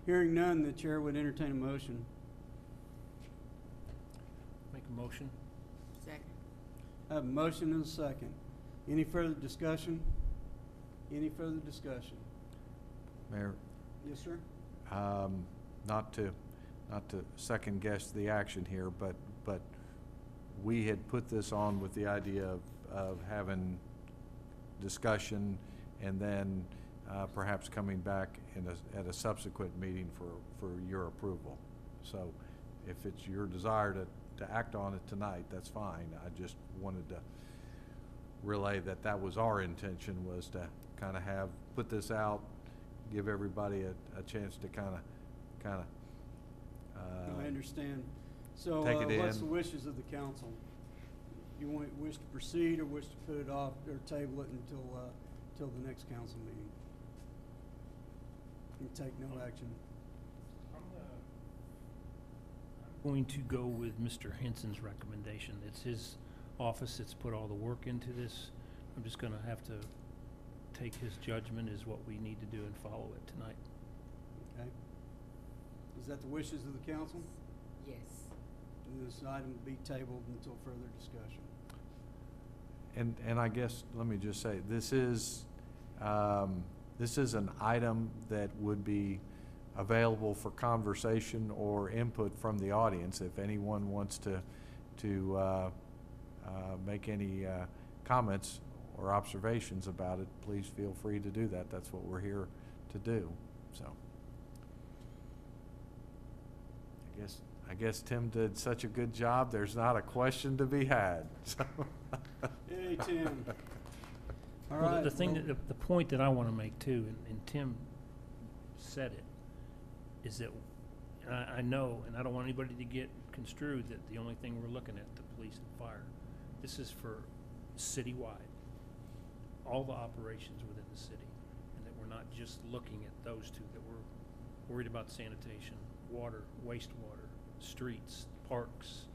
Hearing none, the chair would entertain a motion. Make a motion? Second. I have a motion and a second. Any further discussion? Any further discussion? Mayor, Yes, sir? um, not to, not to second guess the action here, but, but we had put this on with the idea of, of having discussion and then uh, perhaps coming back in a, at a subsequent meeting for, for your approval. So if it's your desire to, to act on it tonight, that's fine. I just wanted to relay that that was our intention, was to kind of have, put this out, give everybody a, a chance to kind of, kind of, I understand. So, take uh, it what's in. the wishes of the council? You want, wish to proceed or wish to put it off or table it until, uh, till the next council meeting? You take no action. Uh, I'm going to go with Mr. Henson's recommendation. It's his office that's put all the work into this. I'm just gonna have to take his judgment is what we need to do and follow it tonight. Okay? Is that the wishes of the council? Yes. And this item will be tabled until further discussion. And, and I guess, let me just say, this is, um, this is an item that would be available for conversation or input from the audience. If anyone wants to, to, uh, uh, make any, uh, comments or observations about it, please feel free to do that. That's what we're here to do, so. I guess, I guess Tim did such a good job, there's not a question to be had, so. Yay, Tim. All Well, the- right. The thing, well- that the, the point that I wanna make too, and, and Tim said it, is that, and I, I know, and I don't want anybody to get construed that the only thing we're looking at, the police and fire. This is for citywide, all the operations within the city, and that we're not just looking at those two, that we're worried about sanitation, water, wastewater, streets, parks,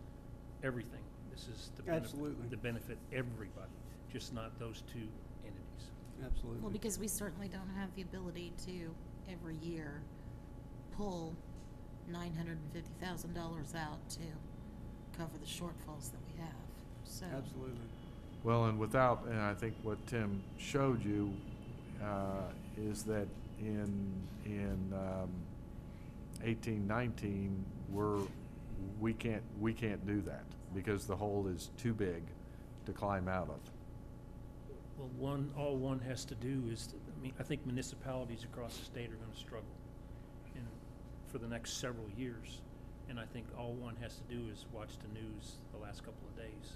everything. This is the benefit, Absolutely. to benefit everybody, just not those two entities. Absolutely. Well, because we certainly don't have the ability to, every year, pull nine hundred and fifty thousand dollars out to cover the shortfalls that we have, so. Absolutely. Well, and without, and I think what Tim showed you, uh, is that in, in, um, eighteen, nineteen, we're, we can't, we can't do that because the hole is too big to climb out of. Well, one, all one has to do is, to- I mean, I think municipalities across the state are gonna struggle in, for the next several years. And I think all one has to do is watch the news the last couple of days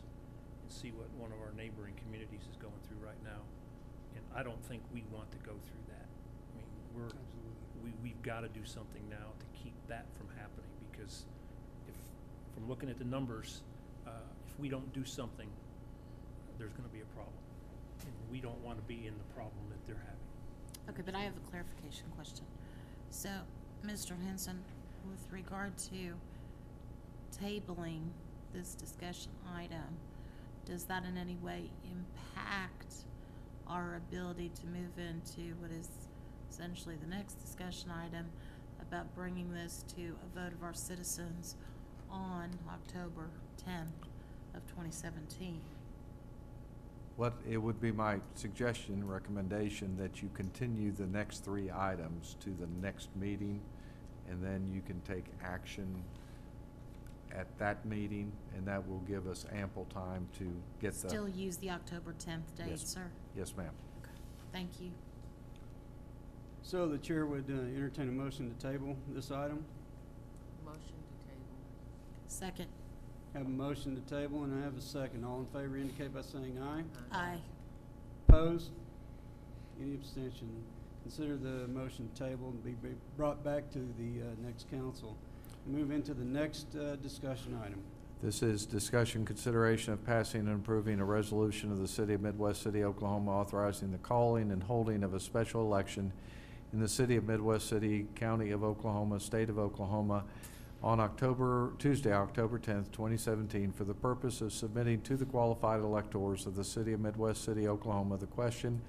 and see what one of our neighboring communities is going through right now. And I don't think we want to go through that. I mean, we're, Absolutely. we, we've gotta do something now to keep that from happening, because if, from looking at the numbers, uh, if we don't do something, there's gonna be a problem. And we don't wanna be in the problem that they're having. Okay, but I have a clarification question. So, Mr. Henson, with regard to tabling this discussion item, does that in any way impact our ability to move into what is essentially the next discussion item about bringing this to a vote of our citizens on October tenth of twenty seventeen? What, it would be my suggestion, recommendation, that you continue the next three items to the next meeting, and then you can take action at that meeting, and that will give us ample time to get the. Still use the October tenth date, Yes. sir? Yes, ma'am. Thank you. So the chair would uh, entertain a motion to table this item. Motion to table. Second. Have a motion to table and I have a second. All in favor indicate by saying aye. Aye. Opposed? Any abstention? Consider the motion tabled and be be brought back to the uh, next council. Move into the next uh, discussion item. This is discussion, consideration of passing and approving a resolution of the City of Midwest City, Oklahoma, authorizing the calling and holding of a special election in the City of Midwest City, County of Oklahoma, State of Oklahoma, on October, Tuesday, October tenth, twenty seventeen, for the purpose of submitting to the qualified electors of the City of Midwest City, Oklahoma, the question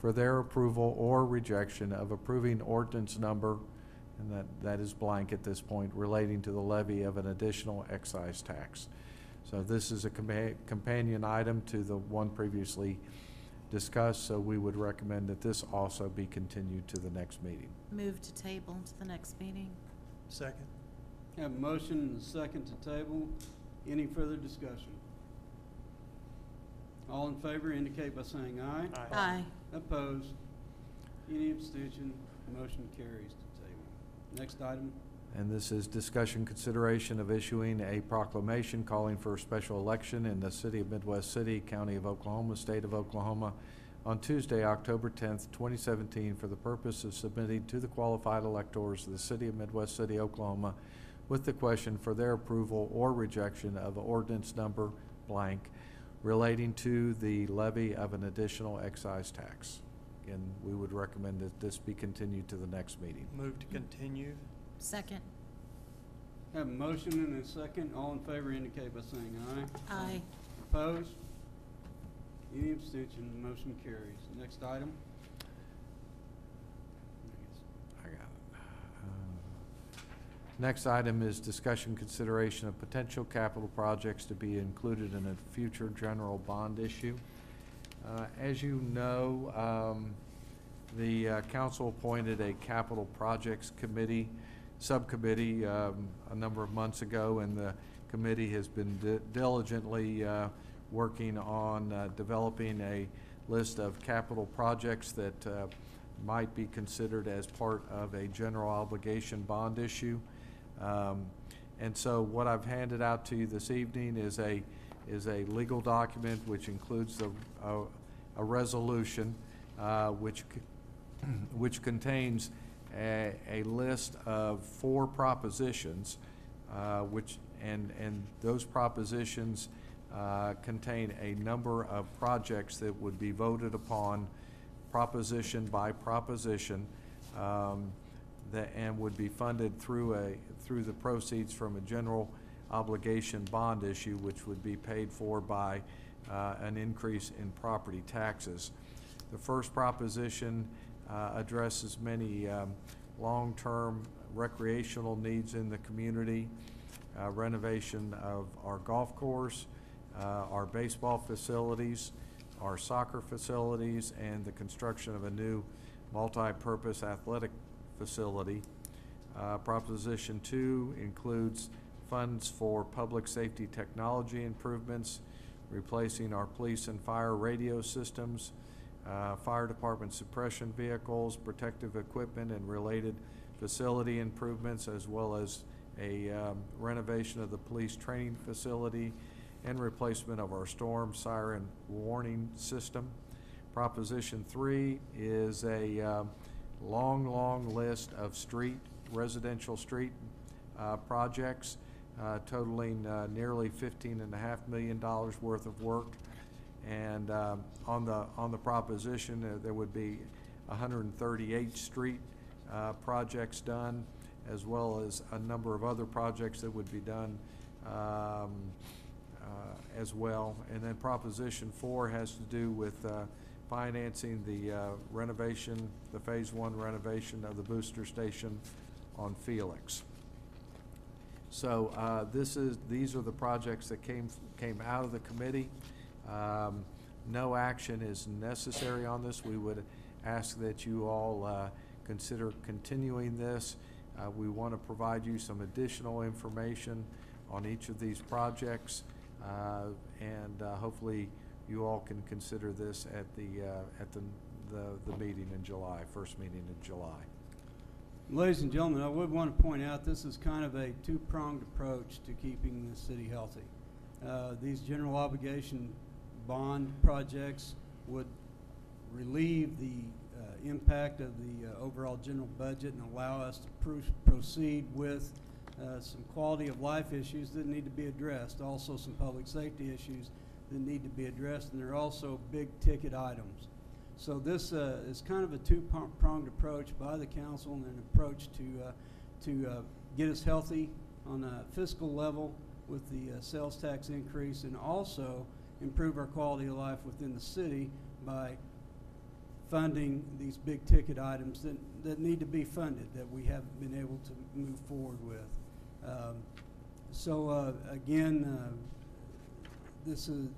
for their approval or rejection of approving ordinance number and that, that is blank at this point, relating to the levy of an additional excise tax. So this is a compa- companion item to the one previously discussed, so we would recommend that this also be continued to the next meeting. Move to table to the next meeting. Second? Have a motion and a second to table. Any further discussion? All in favor indicate by saying aye. Aye. Opposed? Any abstention? Motion carries to table. Next item. And this is discussion consideration of issuing a proclamation calling for a special election in the city of Midwest City, county of Oklahoma, state of Oklahoma, on Tuesday, October tenth, twenty seventeen, for the purpose of submitting to the qualified electors of the city of Midwest City, Oklahoma, with the question for their approval or rejection of ordinance number blank relating to the levy of an additional excise tax. And we would recommend that this be continued to the next meeting. Move to continue. Second. Have a motion and a second. All in favor indicate by saying aye. Aye. Opposed? Any abstention? Motion carries. Next item? I got it. Uh, Next item is discussion consideration of potential capital projects to be included in a future general bond issue. Uh, As you know, um, the uh, council appointed a capital projects committee, subcommittee, um, a number of months ago, and the committee has been di- diligently uh, working on uh, developing a list of capital projects that uh, might be considered as part of a general obligation bond issue. Um, And so what I've handed out to you this evening is a, is a legal document which includes the, a, a resolution, uh, which, which contains a, a list of four propositions, uh, which, and, and those propositions uh, contain a number of projects that would be voted upon proposition by proposition, um, that, and would be funded through a, through the proceeds from a general obligation bond issue, which would be paid for by uh, an increase in property taxes. The first proposition uh, addresses many um, long-term recreational needs in the community, uh, renovation of our golf course, uh, our baseball facilities, our soccer facilities, and the construction of a new multi-purpose athletic facility. Uh, Proposition two includes funds for public safety technology improvements, replacing our police and fire radio systems, uh, fire department suppression vehicles, protective equipment, and related facility improvements, as well as a um, renovation of the police training facility and replacement of our storm siren warning system. Proposition three is a um, long, long list of street, residential street uh, projects uh, totaling uh, nearly fifteen and a half million dollars worth of work. And um, on the, on the proposition, uh, there would be hundred and thirty-eight street uh, projects done, as well as a number of other projects that would be done um, uh, as well. And then Proposition Four has to do with uh, financing the uh, renovation, the Phase One renovation of the booster station on Felix. So uh, this is, these are the projects that came, came out of the committee. Um, No action is necessary on this. We would ask that you all uh, consider continuing this. Uh, We want to provide you some additional information on each of these projects. uh, And uh, hopefully, you all can consider this at the, uh, at the, the, the meeting in July, first meeting in July. Ladies and gentlemen, I would want to point out, this is kind of a two-pronged approach to keeping the city healthy. Uh, These general obligation bond projects would relieve the uh, impact of the uh, overall general budget and allow us to pro- proceed with uh, some quality of life issues that need to be addressed, also some public safety issues that need to be addressed, and they're also big-ticket items. So this uh, is kind of a two-pronged approach by the council and an approach to, uh, to uh, get us healthy on a fiscal level with the sales tax increase and also improve our quality of life within the city by funding these big-ticket items that, that need to be funded, that we haven't been able to move forward with. Um, So uh, again, uh, this is,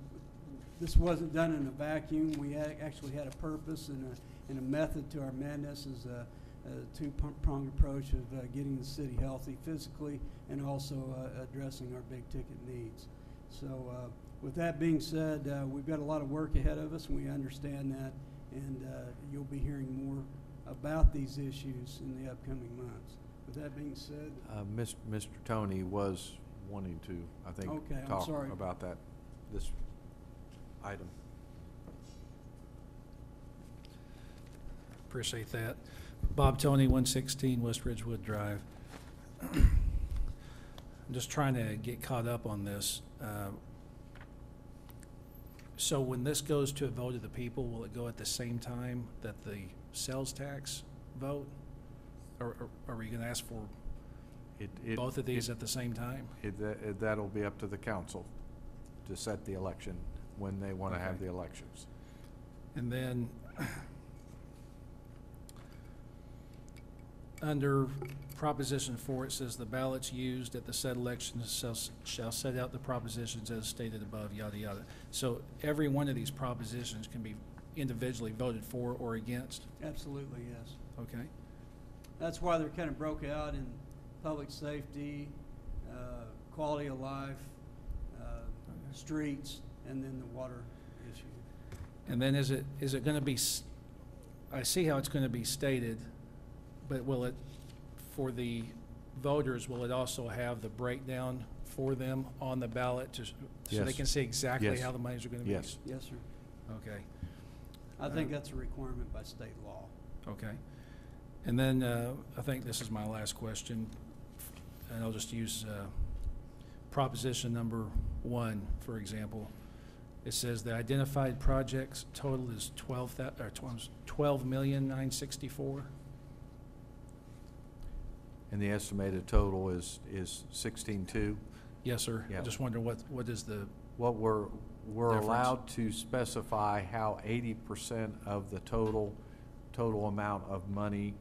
this wasn't done in a vacuum. We had, actually had a purpose and a, and a method to our madness as a, a two-pronged approach of uh, getting the city healthy physically and also uh, addressing our big-ticket needs. So uh, with that being said, uh, we've got a lot of work ahead of us, and we understand that, and uh, you'll be hearing more about these issues in the upcoming months. With that being said, Uh, Mis- Mr. Tony was wanting to, I think, Okay, I'm talk sorry. about that, this item. Appreciate that. Bob Tony, 116 West Ridgewood Drive. I'm just trying to get caught up on this. Uh, So when this goes to a vote of the people, will it go at the same time that the sales tax vote? Or or are we going to ask for It- it- both of these it- at the same time? it- that- it- That'll be up to the council to set the election when they want to have Okay. the elections. And then, under Proposition Four, it says the ballots used at the said election shall, shall set out the propositions as stated above, yada, yada. So every one of these propositions can be individually voted for or against, absolutely, yes. okay? That's why they're kind of broke out in public safety, uh, quality of life, uh, streets, and then the water issue. And then is it, is it gonna be, s- I see how it's gonna be stated, but will it, for the voters, will it also have the breakdown for them on the ballot to, s- so they Yes. can see exactly Yes. how the monies are gonna be? Yes. Yes, sir. Okay, I think Uh, that's a requirement by state law. okay. And then, uh, I think this is my last question, and I'll just use, uh, proposition number one, for example. It says the identified projects total is twelve thou, or tw- twelve million nine sixty-four? And the estimated total is, is sixteen-two. Yes, sir. I Yeah. just wonder what, what is the, What we're, we're Difference. allowed to specify how eighty percent of the total, total amount of money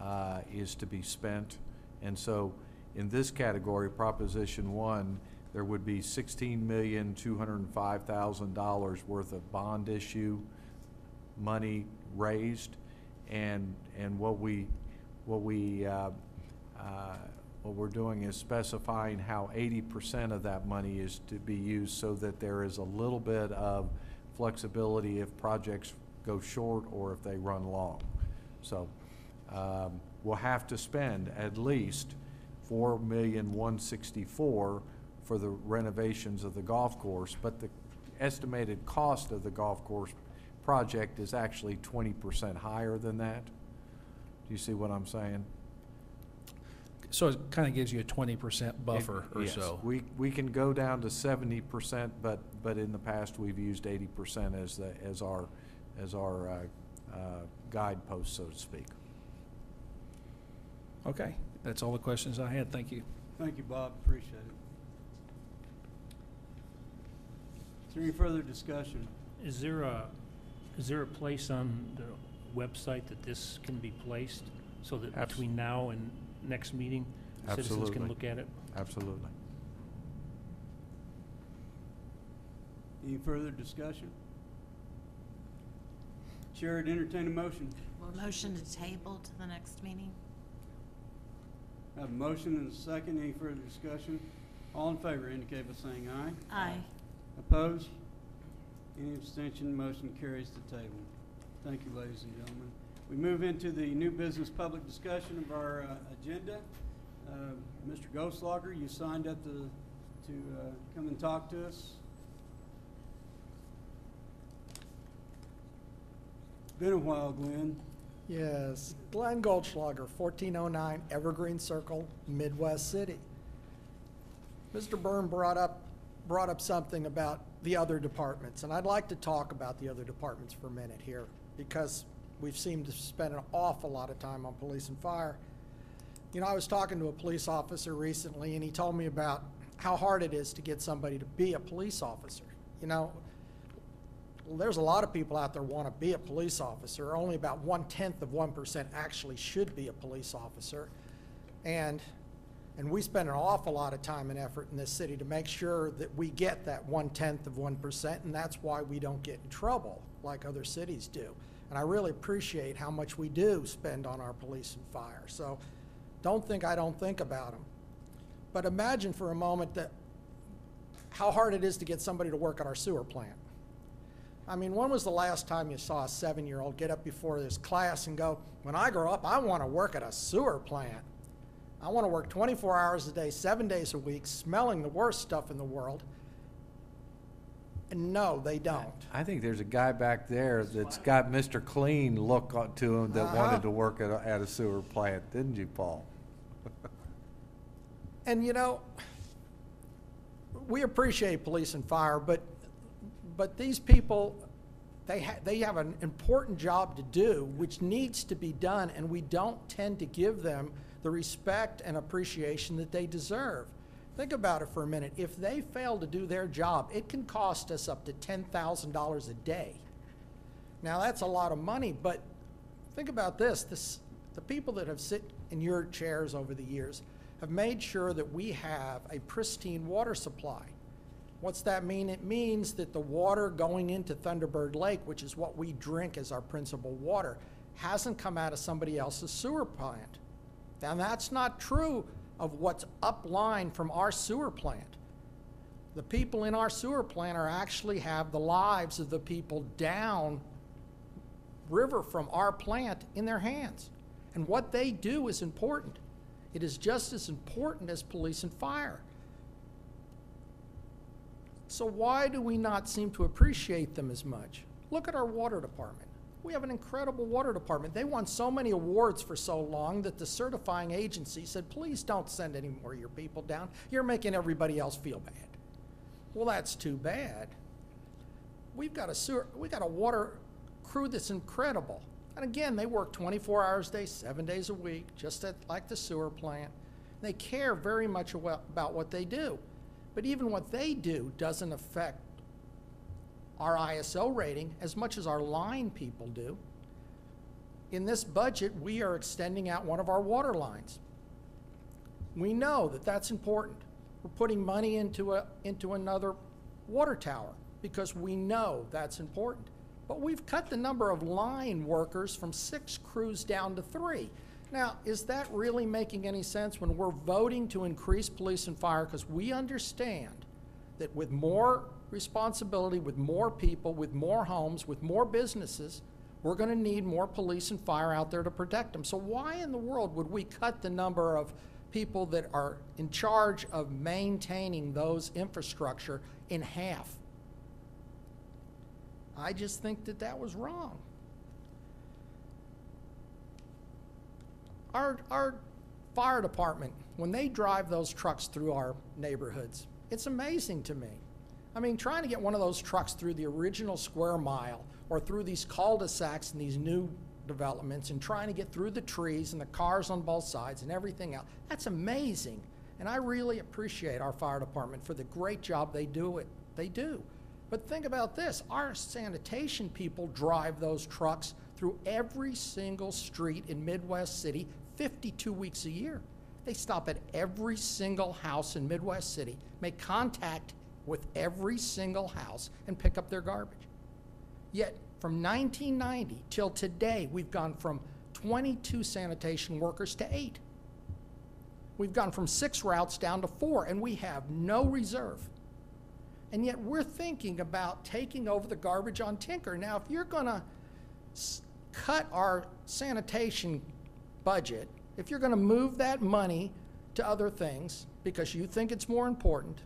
uh, is to be spent. And so, in this category, Proposition One, there would be sixteen million, two hundred and five thousand dollars worth of bond issue money raised. And, and what we, what we, uh, uh, what we're doing is specifying how eighty percent of that money is to be used so that there is a little bit of flexibility if projects go short or if they run long. So, um, we'll have to spend at least four million one sixty-four for the renovations of the golf course, but the estimated cost of the golf course project is actually twenty percent higher than that. Do you see what I'm saying? So it kind of gives you a twenty percent buffer It- or yes. so? We, we can go down to seventy percent, but, but in the past, we've used eighty percent as the, as our, as our, uh, uh, guidepost, so to speak. Okay, that's all the questions I had. Thank you. Thank you, Bob, appreciate it. Is there any further discussion? Is there a, is there a place on the website that this can be placed? So that Abs- between now and next meeting, citizens Absolutely. can look at it? Absolutely. Any further discussion? Chair would entertain a motion. Motion to table to the next meeting? Have a motion and a second. Any further discussion? All in favor indicate by saying aye. Aye. Opposed? Any abstention? Motion carries to table. Thank you, ladies and gentlemen. We move into the new business public discussion of our uh, agenda. Uh, Mr. Goldschlager, you signed up to, to uh, come and talk to us. Been a while, Glenn. Yes, Glenn Goldschlager, 1409 Evergreen Circle, Midwest City. Mr. Byrne brought up, brought up something about the other departments, and I'd like to talk about the other departments for a minute here, because we've seemed to spend an awful lot of time on police and fire. You know, I was talking to a police officer recently, and he told me about how hard it is to get somebody to be a police officer. You know, there's a lot of people out there want to be a police officer. Only about one tenth of one percent actually should be a police officer, and and we spend an awful lot of time and effort in this city to make sure that we get that one tenth of one percent, and that's why we don't get in trouble like other cities do. And I really appreciate how much we do spend on our police and fire. So, don't think I don't think about them. But imagine for a moment that how hard it is to get somebody to work at our sewer plant. I mean, when was the last time you saw a seven year old get up before this class and go, When I grow up, I want to work at a sewer plant? I want to work 24 hours a day, seven days a week, smelling the worst stuff in the world. No, they don't. I think there's a guy back there that's got Mr. Clean look on- to him that Uh-huh. wanted to work at a, at a sewer plant, didn't you, Paul? And you know, we appreciate police and fire, but, but these people, they ha- they have an important job to do, which needs to be done, and we don't tend to give them the respect and appreciation that they deserve. Think about it for a minute. If they fail to do their job, it can cost us up to ten thousand dollars a day. Now, that's a lot of money, but think about this, this, the people that have sit in your chairs over the years have made sure that we have a pristine water supply. What's that mean? It means that the water going into Thunderbird Lake, which is what we drink as our principal water, hasn't come out of somebody else's sewer plant. Now, that's not true of what's upline from our sewer plant. The people in our sewer plant are actually have the lives of the people down river from our plant in their hands. And what they do is important. It is just as important as police and fire. So why do we not seem to appreciate them as much? Look at our water department. We have an incredible water department. They won so many awards for so long that the certifying agency said, please don't send any more of your people down. You're making everybody else feel bad. Well, that's too bad. We've got a sewer, we've got a water crew that's incredible. And again, they work 24 hours a day, seven days a week, just at, like the sewer plant. They care very much about what they do. But even what they do doesn't affect our ISO rating as much as our line people do. In this budget, we are extending out one of our water lines. We know that that's important. We're putting money into a, into another water tower because we know that's important. But we've cut the number of line workers from six crews down to three. Now, is that really making any sense when we're voting to increase police and fire? Because we understand that with more responsibility, with more people, with more homes, with more businesses, we're going to need more police and fire out there to protect them. So why in the world would we cut the number of people that are in charge of maintaining those infrastructure in half? I just think that that was wrong. Our, our fire department, when they drive those trucks through our neighborhoods, it's amazing to me. I mean, trying to get one of those trucks through the original square mile or through these cul-de-sacs and these new developments and trying to get through the trees and the cars on both sides and everything else, that's amazing. And I really appreciate our fire department for the great job they do it. They do. But think about this, our sanitation people drive those trucks through every single street in Midwest City 52 weeks a year. They stop at every single house in Midwest City, make contact with every single house, and pick up their garbage. Yet, from 1990 till today, we've gone from 22 sanitation workers to eight. We've gone from six routes down to four, and we have no reserve. And yet, we're thinking about taking over the garbage on Tinker. Now, if you're going to cut our sanitation budget, if you're going to move that money to other things because you think it's more important,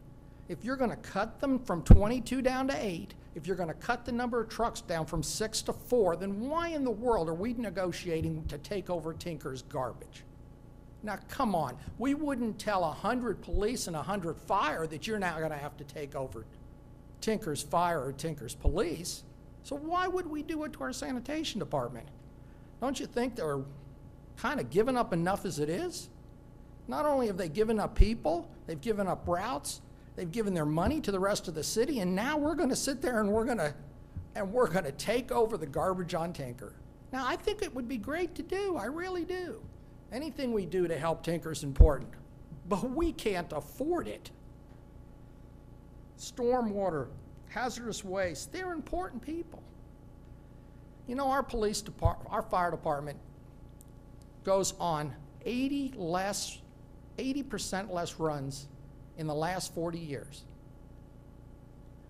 if you're going to cut them from 22 down to 8, if you're going to cut the number of trucks down from 6 to 4, then why in the world are we negotiating to take over Tinker's garbage? Now, come on. We wouldn't tell 100 police and 100 fire that you're now going to have to take over Tinker's fire or Tinker's police. So why would we do it to our sanitation department? Don't you think they're kind of given up enough as it is? Not only have they given up people, they've given up routes, they've given their money to the rest of the city, and now we're going to sit there and we're going to and we're going to take over the garbage on Tinker. Now, I think it would be great to do. I really do. Anything we do to help Tinker is important, but we can't afford it. Stormwater, hazardous waste, they're important people. You know, our police department, our fire department goes on 80 less, 80% less runs in the last 40 years.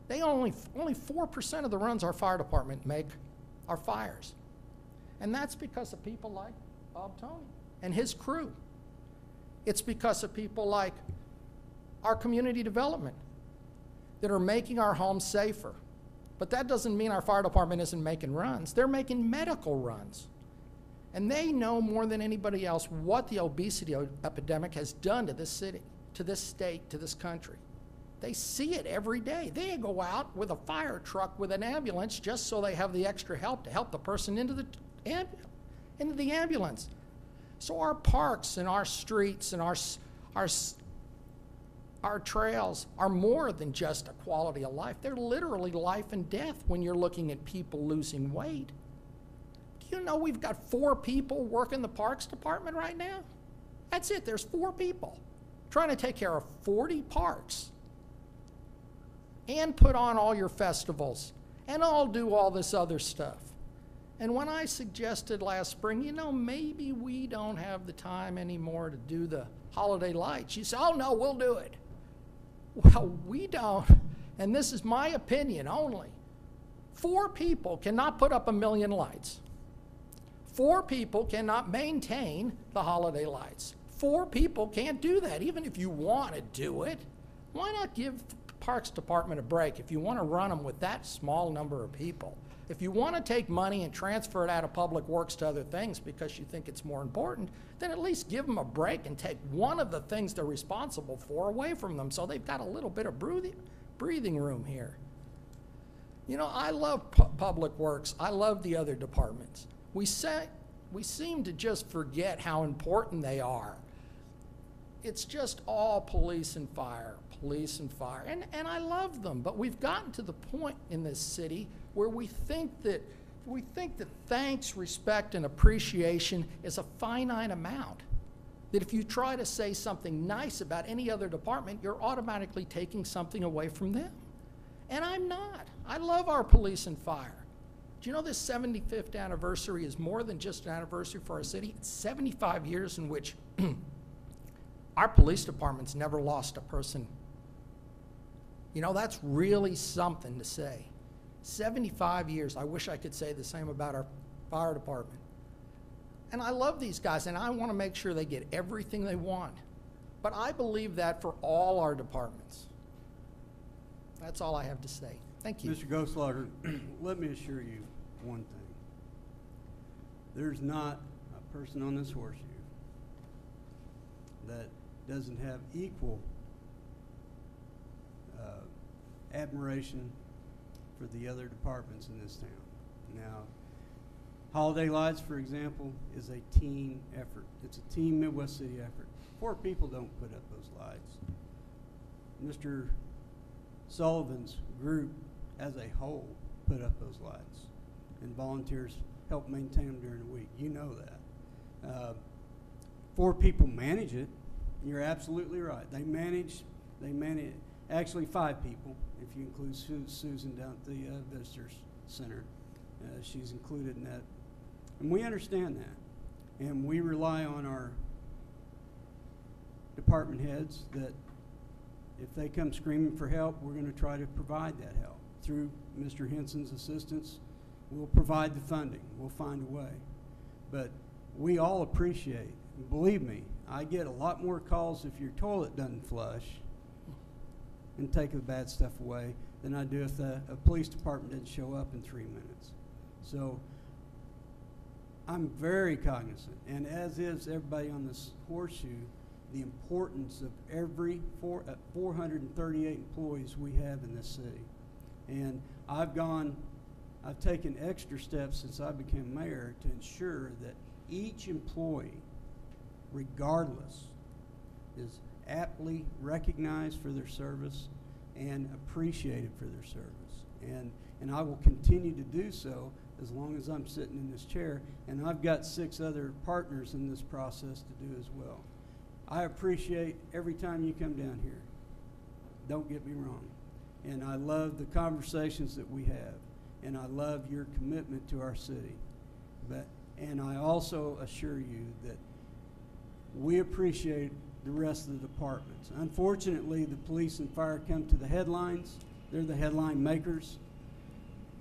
They only, only 4% of the runs our fire department make are fires. And that's because of people like Bob Tony and his crew. It's because of people like our community development that are making our homes safer. But that doesn't mean our fire department isn't making runs. They're making medical runs. And they know more than anybody else what the obesity epidemic has done to this city, to this state, to this country. They see it every day. They go out with a fire truck with an ambulance just so they have the extra help to help the person into the amb- into the ambulance. So our parks and our streets and our our our trails are more than just a quality of life. They're literally life and death when you're looking at people losing weight. Do you know we've got four people working the parks department right now? That's it. There's four people trying to take care of 40 parks and put on all your festivals and all do all this other stuff. And when I suggested last spring, you know, maybe we don't have the time anymore to do the holiday lights, you said, oh no, we'll do it. Well, we don't, and this is my opinion only. Four people cannot put up a million lights. Four people cannot maintain the holiday lights. Four people can't do that, even if you want to do it. Why not give the Parks Department a break if you want to run them with that small number of people? If you want to take money and transfer it out of Public Works to other things because you think it's more important, then at least give them a break and take one of the things they're responsible for away from them so they've got a little bit of breathing, room here. You know, I love pu- Public Works. I love the other departments. We say, we seem to just forget how important they are. It's just all police and fire, police and fire. And, and I love them, but we've gotten to the point in this city where we think that we think that thanks, respect, and appreciation is a finite amount. That if you try to say something nice about any other department, you're automatically taking something away from them. And I'm not. I love our police and fire. Do you know this 75th anniversary is more than just an anniversary for our city? It's 75 years in which our police department's never lost a person. You know, that's really something to say. 75 years. I wish I could say the same about our fire department. And I love these guys, and I want to make sure they get everything they want. But I believe that for all our departments. That's all I have to say. Thank you. Mr. Goldschlager, let me assure you one thing. There's not a person on this horseshoe that doesn't have equal uh, admiration for the other departments in this town. Now, Holiday Lights, for example, is a team effort. It's a team Midwest City effort. Four people don't put up those lights. Mr. Sullivan's group as a whole put up those lights, and volunteers help maintain them during the week. You know that. Uh, four people manage it. You're absolutely right. They manage. They manage. Actually, five people, if you include Su- Susan down at the uh, visitors center. Uh, she's included in that, and we understand that, and we rely on our department heads that if they come screaming for help, we're going to try to provide that help. Through Mr. Henson's assistance, we'll provide the funding. We'll find a way. But we all appreciate, believe me, I get a lot more calls if your toilet doesn't flush and take the bad stuff away than I do if the a police department didn't show up in three minutes. So I'm very cognizant, and as is everybody on this horseshoe, the importance of every four, uh, 438 employees we have in this city. And I've gone, I've taken extra steps since I became mayor to ensure that each employee, regardless, is aptly recognized for their service and appreciated for their service. And, and I will continue to do so as long as I'm sitting in this chair. And I've got six other partners in this process to do as well. I appreciate every time you come down here. Don't get me wrong. And I love the conversations that we have. And I love your commitment to our city. But, and I also assure you that we appreciate the rest of the departments. Unfortunately, the police and fire come to the headlines. They're the headline makers.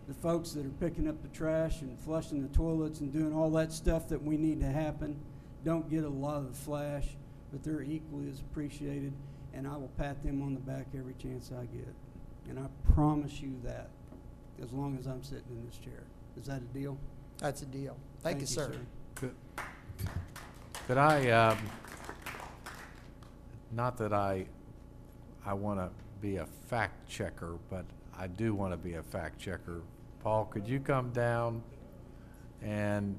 The folks that are picking up the trash and flushing the toilets and doing all that stuff that we need to happen don't get a lot of the flash. but they're equally as appreciated, and I will pat them on the back every chance I get. And I promise you that, as long as I'm sitting in this chair. Is that a deal? That's a deal. Thank you, sir. Could could I, um, not that I, I want to be a fact checker, but I do want to be a fact checker. Paul, could you come down and,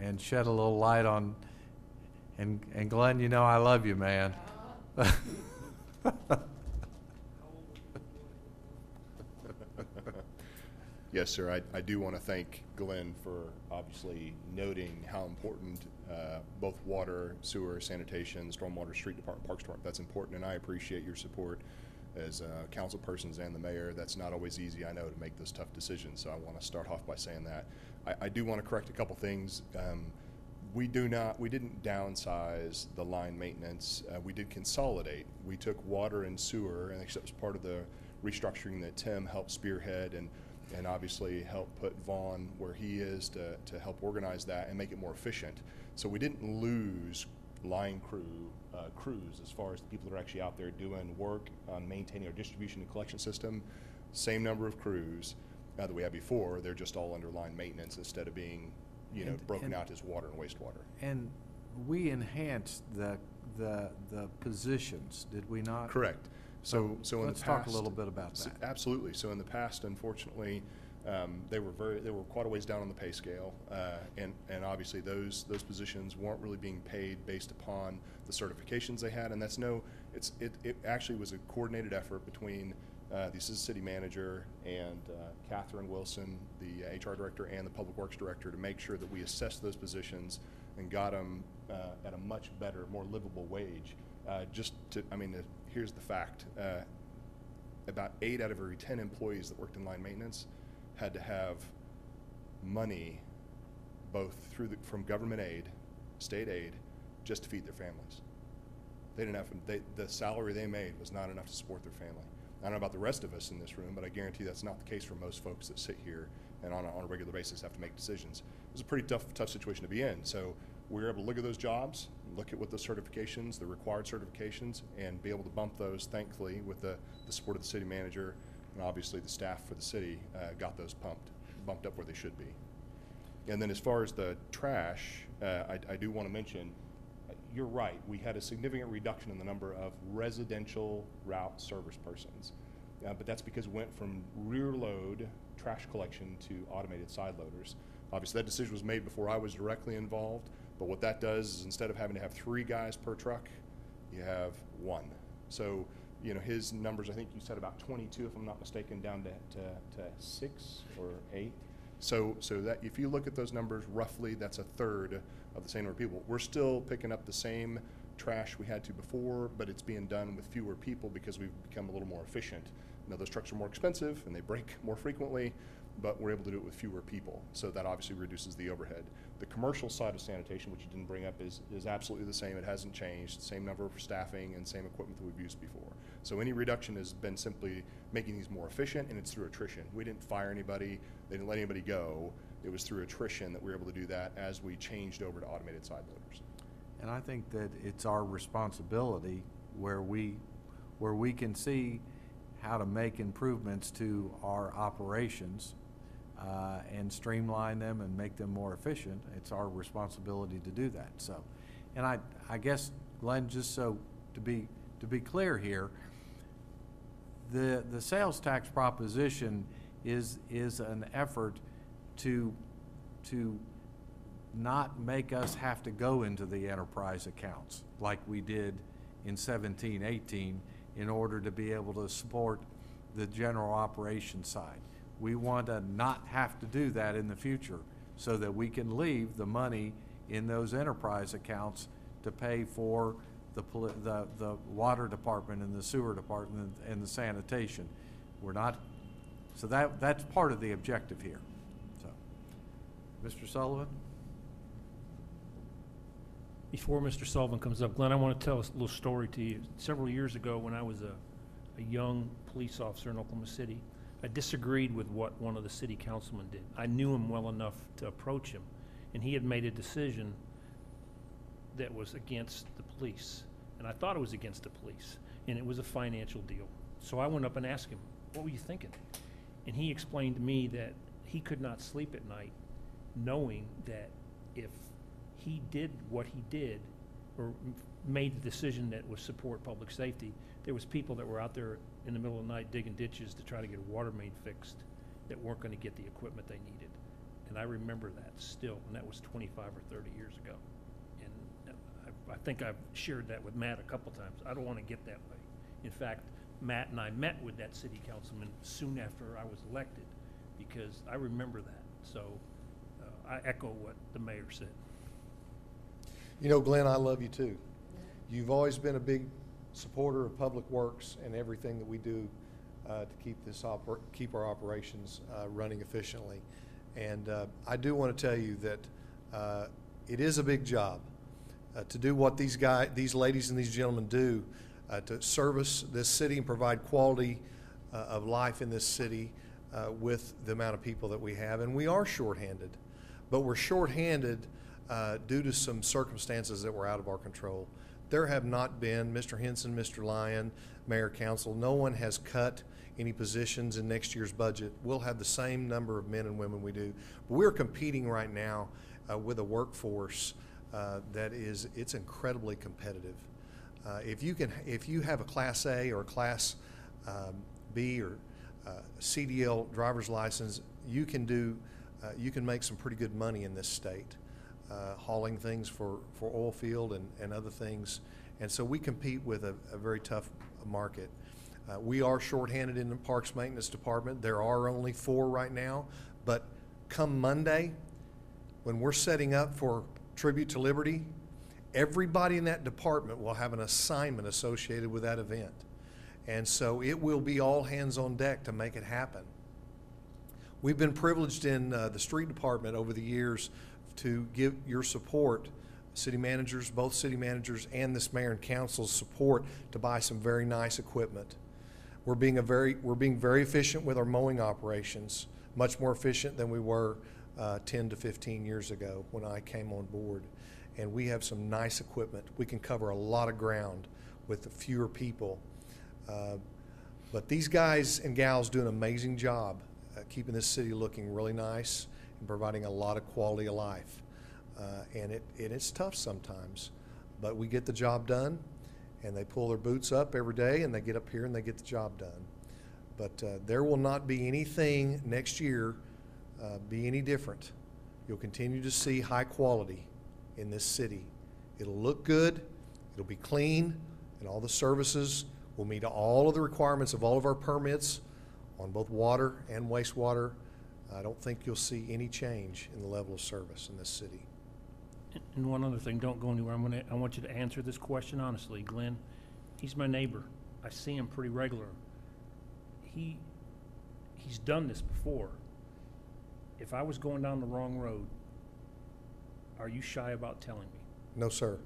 and shed a little light on, and, and Glenn, you know I love you, man. Yes, sir. I, I do want to thank Glenn for obviously noting how important uh, both water, sewer, sanitation, stormwater, street department, parks department, that's important, and I appreciate your support as uh, council persons and the mayor. That's not always easy, I know, to make those tough decisions, so I want to start off by saying that. I, I do want to correct a couple things. Um, we do not, we didn't downsize the line maintenance. Uh, we did consolidate. We took water and sewer, and that was part of the restructuring that Tim helped spearhead and, and obviously help put Vaughn where he is to, to help organize that and make it more efficient. So we didn't lose line crew, uh, crews as far as the people that are actually out there doing work on maintaining our distribution and collection system. Same number of crews uh, that we had before. They're just all under line maintenance instead of being, you know, And- broken and- out as water and wastewater. And we enhanced the, the, the positions, did we not? Correct. So, so in the Let's past. talk a little bit about that. Absolutely. So in the past, unfortunately, um, they were very, they were quite a ways down on the pay scale. Uh, and, and obviously those, those positions weren't really being paid based upon the certifications they had. And that's no, it's, it, it actually was a coordinated effort between, uh, the assistant city manager and, uh, Catherine Wilson, the HR director and the public works director to make sure that we assess those positions and got them, uh, at a much better, more livable wage. Uh, just to, I mean, uh, here's the fact. Uh, about eight out of every 10 employees that worked in line maintenance had to have money both through the, from government aid, state aid, just to feed their families. They didn't have, they, the salary they made was not enough to support their family. I don't know about the rest of us in this room, but I guarantee that's not the case for most folks that sit here and on a, on a regular basis have to make decisions. It was a pretty tough, tough situation to be in. So we were able to look at those jobs, look at what those certifications, the required certifications, and be able to bump those, thankfully, with the, the support of the city manager and obviously the staff for the city, uh, got those pumped, bumped up where they should be. And then as far as the trash, uh, I, I do want to mention, you're right, we had a significant reduction in the number of residential route service persons. Uh, but that's because we went from rear load trash collection to automated side loaders. Obviously, that decision was made before I was directly involved, but what that does is instead of having to have three guys per truck, you have one. So, you know, his numbers, I think you said about twenty-two, if I'm not mistaken, down to, to, to six or eight. So, so that, if you look at those numbers, roughly, that's a third of the same number of people. We're still picking up the same trash we had to before, but it's being done with fewer people because we've become a little more efficient. Now, those trucks are more expensive and they break more frequently, but we're able to do it with fewer people. So that obviously reduces the overhead. The commercial side of sanitation, which you didn't bring up, is, is absolutely the same. It hasn't changed. Same number of staffing and same equipment that we've used before. So any reduction has been simply making these more efficient and it's through attrition. We didn't fire anybody. They didn't let anybody go. It was through attrition that we were able to do that as we changed over to automated side loaders. And I think that it's our responsibility where we, where we can see how to make improvements to our operations uh, and streamline them and make them more efficient. It's our responsibility to do that, so. And I, I guess, Glenn, just so, to be, to be clear here, the, the sales tax proposition is, is an effort to, to not make us have to go into the enterprise accounts like we did in seventeen, eighteen, in order to be able to support the general operation side. We want to not have to do that in the future so that we can leave the money in those enterprise accounts to pay for the, the, the water department and the sewer department and the sanitation. We're not, so that, that's part of the objective here. Mr. Sullivan? Before Mr. Sullivan comes up, Glenn, I want to tell a little story to you. Several years ago, when I was a, a young police officer in Oklahoma City, I disagreed with what one of the city councilmen did. I knew him well enough to approach him, and he had made a decision that was against the police. And I thought it was against the police, and it was a financial deal. So I went up and asked him, what were you thinking? And he explained to me that he could not sleep at night knowing that if he did what he did, or made the decision that was support public safety, there was people that were out there in the middle of the night digging ditches to try to get a water main fixed that weren't gonna get the equipment they needed. And I remember that still, and that was twenty-five or thirty years ago. And I, I think I've shared that with Matt a couple times. I don't wanna get that way. In fact, Matt and I met with that city councilman soon after I was elected, because I remember that. So, I echo what the mayor said. You know, Glenn, I love you too. You've always been a big supporter of Public Works and everything that we do uh, to keep this oper, keep our operations uh, running efficiently. And uh, I do want to tell you that uh, it is a big job uh, to do what these guys, these ladies and these gentlemen do, uh, to service this city and provide quality of life in this city with the amount of people that we have. And we are shorthanded, but we're shorthanded uh, due to some circumstances that were out of our control. There have not been, Mr. Henson, Mr. Lyon, Mayor, Council, no one has cut any positions in next year's budget. We'll have the same number of men and women we do. But We're competing right now uh, with a workforce uh, that is, it's incredibly competitive. Uh, if you can, if you have a Class A or a Class um, B or uh, CDL driver's license, you can do, uh, you can make some pretty good money in this state, uh, hauling things for, for oil field and, and other things. And so we compete with a, a very tough market. Uh, we are shorthanded in the Parks Maintenance Department. There are only four right now, but come Monday, when we're setting up for Tribute to Liberty, everybody in that department will have an assignment associated with that event. And so it will be all hands on deck to make it happen. We've been privileged in uh, the street department over the years to give your support, city managers, both city managers and this mayor and council's support to buy some very nice equipment. We're being a very, we're being very efficient with our mowing operations, much more efficient than we were uh, 10 to 15 years ago when I came on board. And we have some nice equipment. We can cover a lot of ground with fewer people. Uh, But these guys and gals do an amazing job keeping this city looking really nice and providing a lot of quality of life. Uh, And it, and it's tough sometimes, but we get the job done, and they pull their boots up every day, and they get up here and they get the job done. But uh, there will not be anything next year uh, be any different. You'll continue to see high quality in this city. It'll look good, it'll be clean, and all the services will meet all of the requirements of all of our permits on both water and wastewater. I don't think you'll see any change in the level of service in this city. And one other thing, don't go anywhere. I'm gonna, I want you to answer this question honestly, Glenn. He's my neighbor. I see him pretty regular. He, he's done this before. If I was going down the wrong road, are you shy about telling me? No, sir.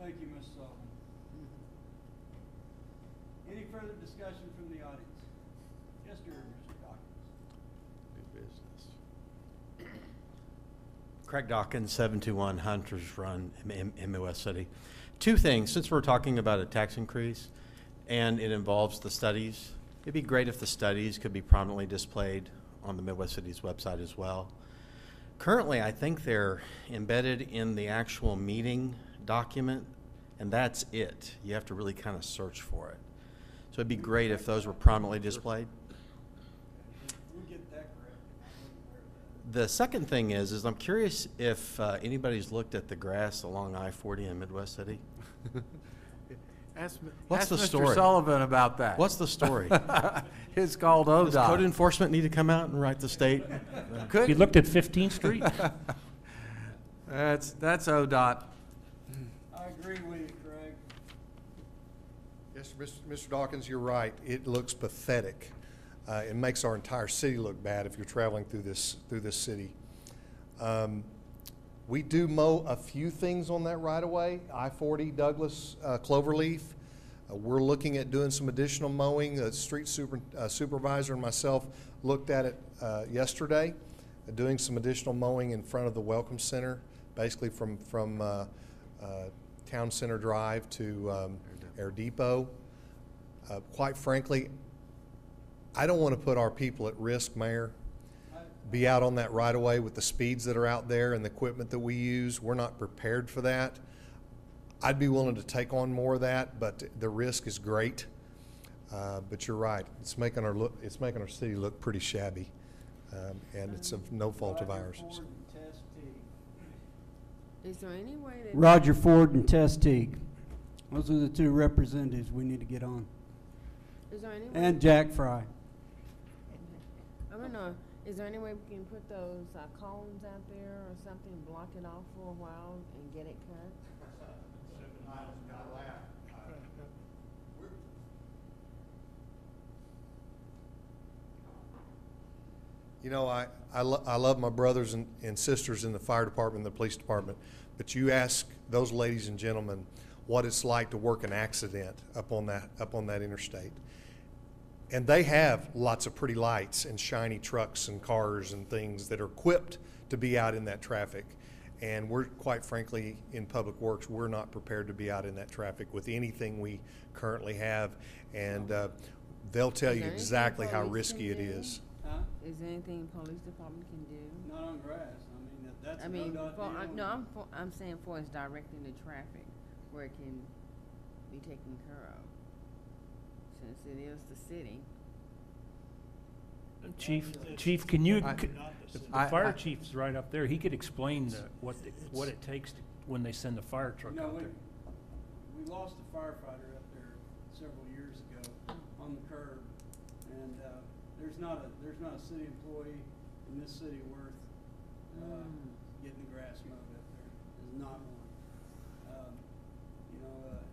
Thank you, Ms. Sullivan. Any further discussion from the audience? Yes, sir, Mr. Dawkins. New business. Craig Dawkins, 721 Hunters Run in in Midwest City. Two things, since we're talking about a tax increase and it involves the studies, it'd be great if the studies could be prominently displayed on the Midwest City's website as well. Currently, I think they're embedded in the actual meeting document, and that's it. You have to really kind of search for it. So it'd be great if those were prominently displayed. We'll get that correct. The second thing is, is I'm curious if uh, anybody's looked at the grass along I-40 in Midwest City? Ask, What's ask the Mr. story? Sullivan about that. What's the story? It's called Does code ODOT. enforcement need to come out and write the state? Could- You looked at Fifteenth Street? That's, that's ODOT. I agree with you, Craig. Yes, Mr. Dawkins, you're right. It looks pathetic. Uh, It makes our entire city look bad if you're traveling through this, through this city. Um, We do mow a few things on that right-of-way, I-40 Douglas uh, Cloverleaf. Uh, We're looking at doing some additional mowing. The street super- uh, supervisor and myself looked at it uh, yesterday, uh, doing some additional mowing in front of the Welcome Center basically from, from uh, Town Center Drive to um, Air Depot. Uh, Quite frankly, I don't want to put our people at risk, Mayor, be out on that right away with the speeds that are out there and the equipment that we use. We're not prepared for that. I'd be willing to take on more of that, but the risk is great. Uh, But you're right, it's making our look, it's making our city look pretty shabby, um, and it's of no fault of ours. Ford and Tess Is there any way that? Roger Ford and Tess Teague. Those are the two representatives we need to get on. Is there any way? And Jack Fry. I don't know, is there any way we can put those uh, cones out there or something, block it off for a while and get it cut? You know, I, I, lo- I love my brothers and, and sisters in the fire department and the police department, but you ask those ladies and gentlemen what it's like to work an accident up on that, up on that interstate. And they have lots of pretty lights and shiny trucks and cars and things that are equipped to be out in that traffic. And we're, quite frankly, in Public Works, we're not prepared to be out in that traffic with anything we currently have. And, uh, they'll tell you exactly how risky it is. is. Huh? Is there anything police department can do? Not on grass. I mean, that- that's I mean, ODOT for, I, no I'm, for- I'm saying for us directing the traffic where it can be taken care of. Since it is the city. Chief, Chief, can you, I- c- the I- the fire I- chief's right up there. He could explain the, what, the- what it takes to- when they send the fire truck You know, out we, there. we lost a firefighter up there several years ago on the curb. And, uh, there's not a, there's not a city employee in this city worth, uh, Mm. getting the grass mowed up there. There's not one.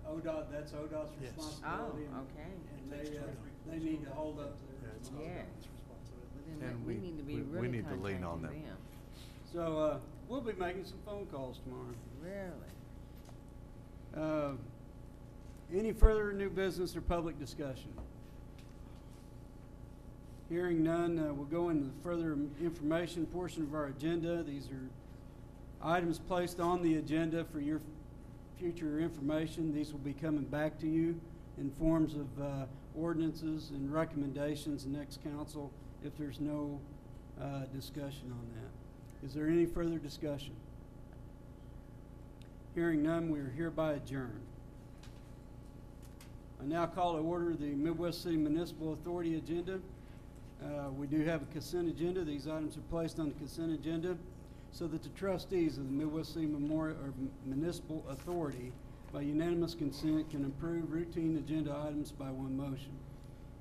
ODOT, that's ODOT's Yes. responsibility. Oh, and- okay. And they, uh, they need to hold up to their Yeah, it's responsibility. Yeah. Well, then And that- we we- need to be we really need to lean on contacting them. So, uh, we'll be making some phone calls tomorrow. Really? Uh, Any further new business or public discussion? Hearing none, uh, we'll go into the further information portion of our agenda. These are items placed on the agenda for your future information. These will be coming back to you in forms of uh, ordinances and recommendations next council if there's no uh, discussion on that. Is there any further discussion? Hearing none, we are hereby adjourned. I now call to order the Midwest City Municipal Authority agenda. Uh, We do have a consent agenda. These items are placed on the consent agenda so that the trustees of the Midwest City Memorial, or Municipal Authority, by unanimous consent, can approve routine agenda items by one motion.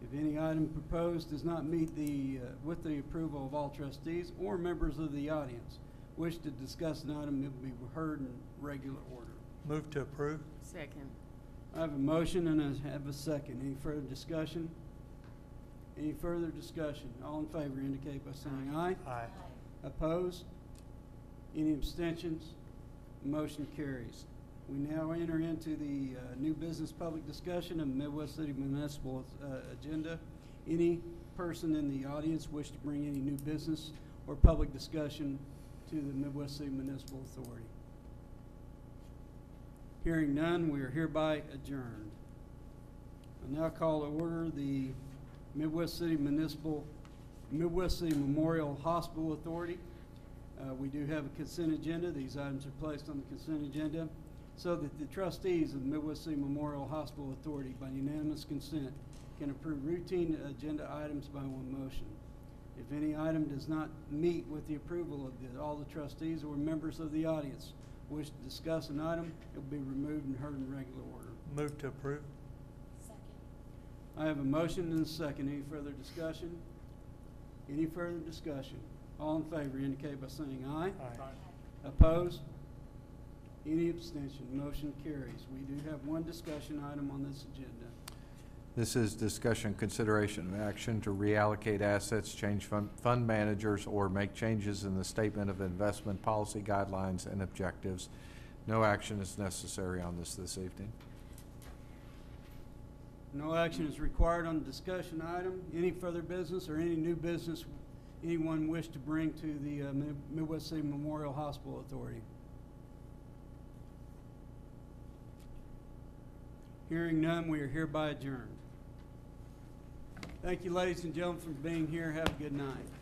If any item proposed does not meet the, uh, with the approval of all trustees or members of the audience wish to discuss an item, it will be heard in regular order. Move to approve? Second. I have a motion and I have a second. Any further discussion? Any further discussion? All in favor indicate by saying aye. Aye. Opposed? Any abstentions? Motion carries. We now enter into the uh, new business public discussion of Midwest City Municipal uh, agenda. Any person in the audience wish to bring any new business or public discussion to the Midwest City Municipal Authority? Hearing none, we are hereby adjourned. I now call to order the Midwest City Municipal, Midwest City Memorial Hospital Authority. Uh, we do have a consent agenda. These items are placed on the consent agenda so that the trustees of the Midwest City Memorial Hospital Authority, by unanimous consent, can approve routine agenda items by one motion. If any item does not meet with the approval of the, all the trustees or members of the audience wish to discuss an item, it will be removed and heard in regular order. Move to approve? Second. I have a motion and a second. Any further discussion? Any further discussion? All in favor indicate by saying aye. Aye. Opposed? Any abstention? Motion carries. We do have one discussion item on this agenda. This is discussion, consideration, and action to reallocate assets, change fund, fund managers, or make changes in the statement of investment policy guidelines and objectives. No action is necessary on this this evening. No action is required on the discussion item. Any further business or any new business anyone wish to bring to the uh, Midwest City Memorial Hospital Authority? Hearing none, we are hereby adjourned. Thank you, ladies and gentlemen, for being here. Have a good night.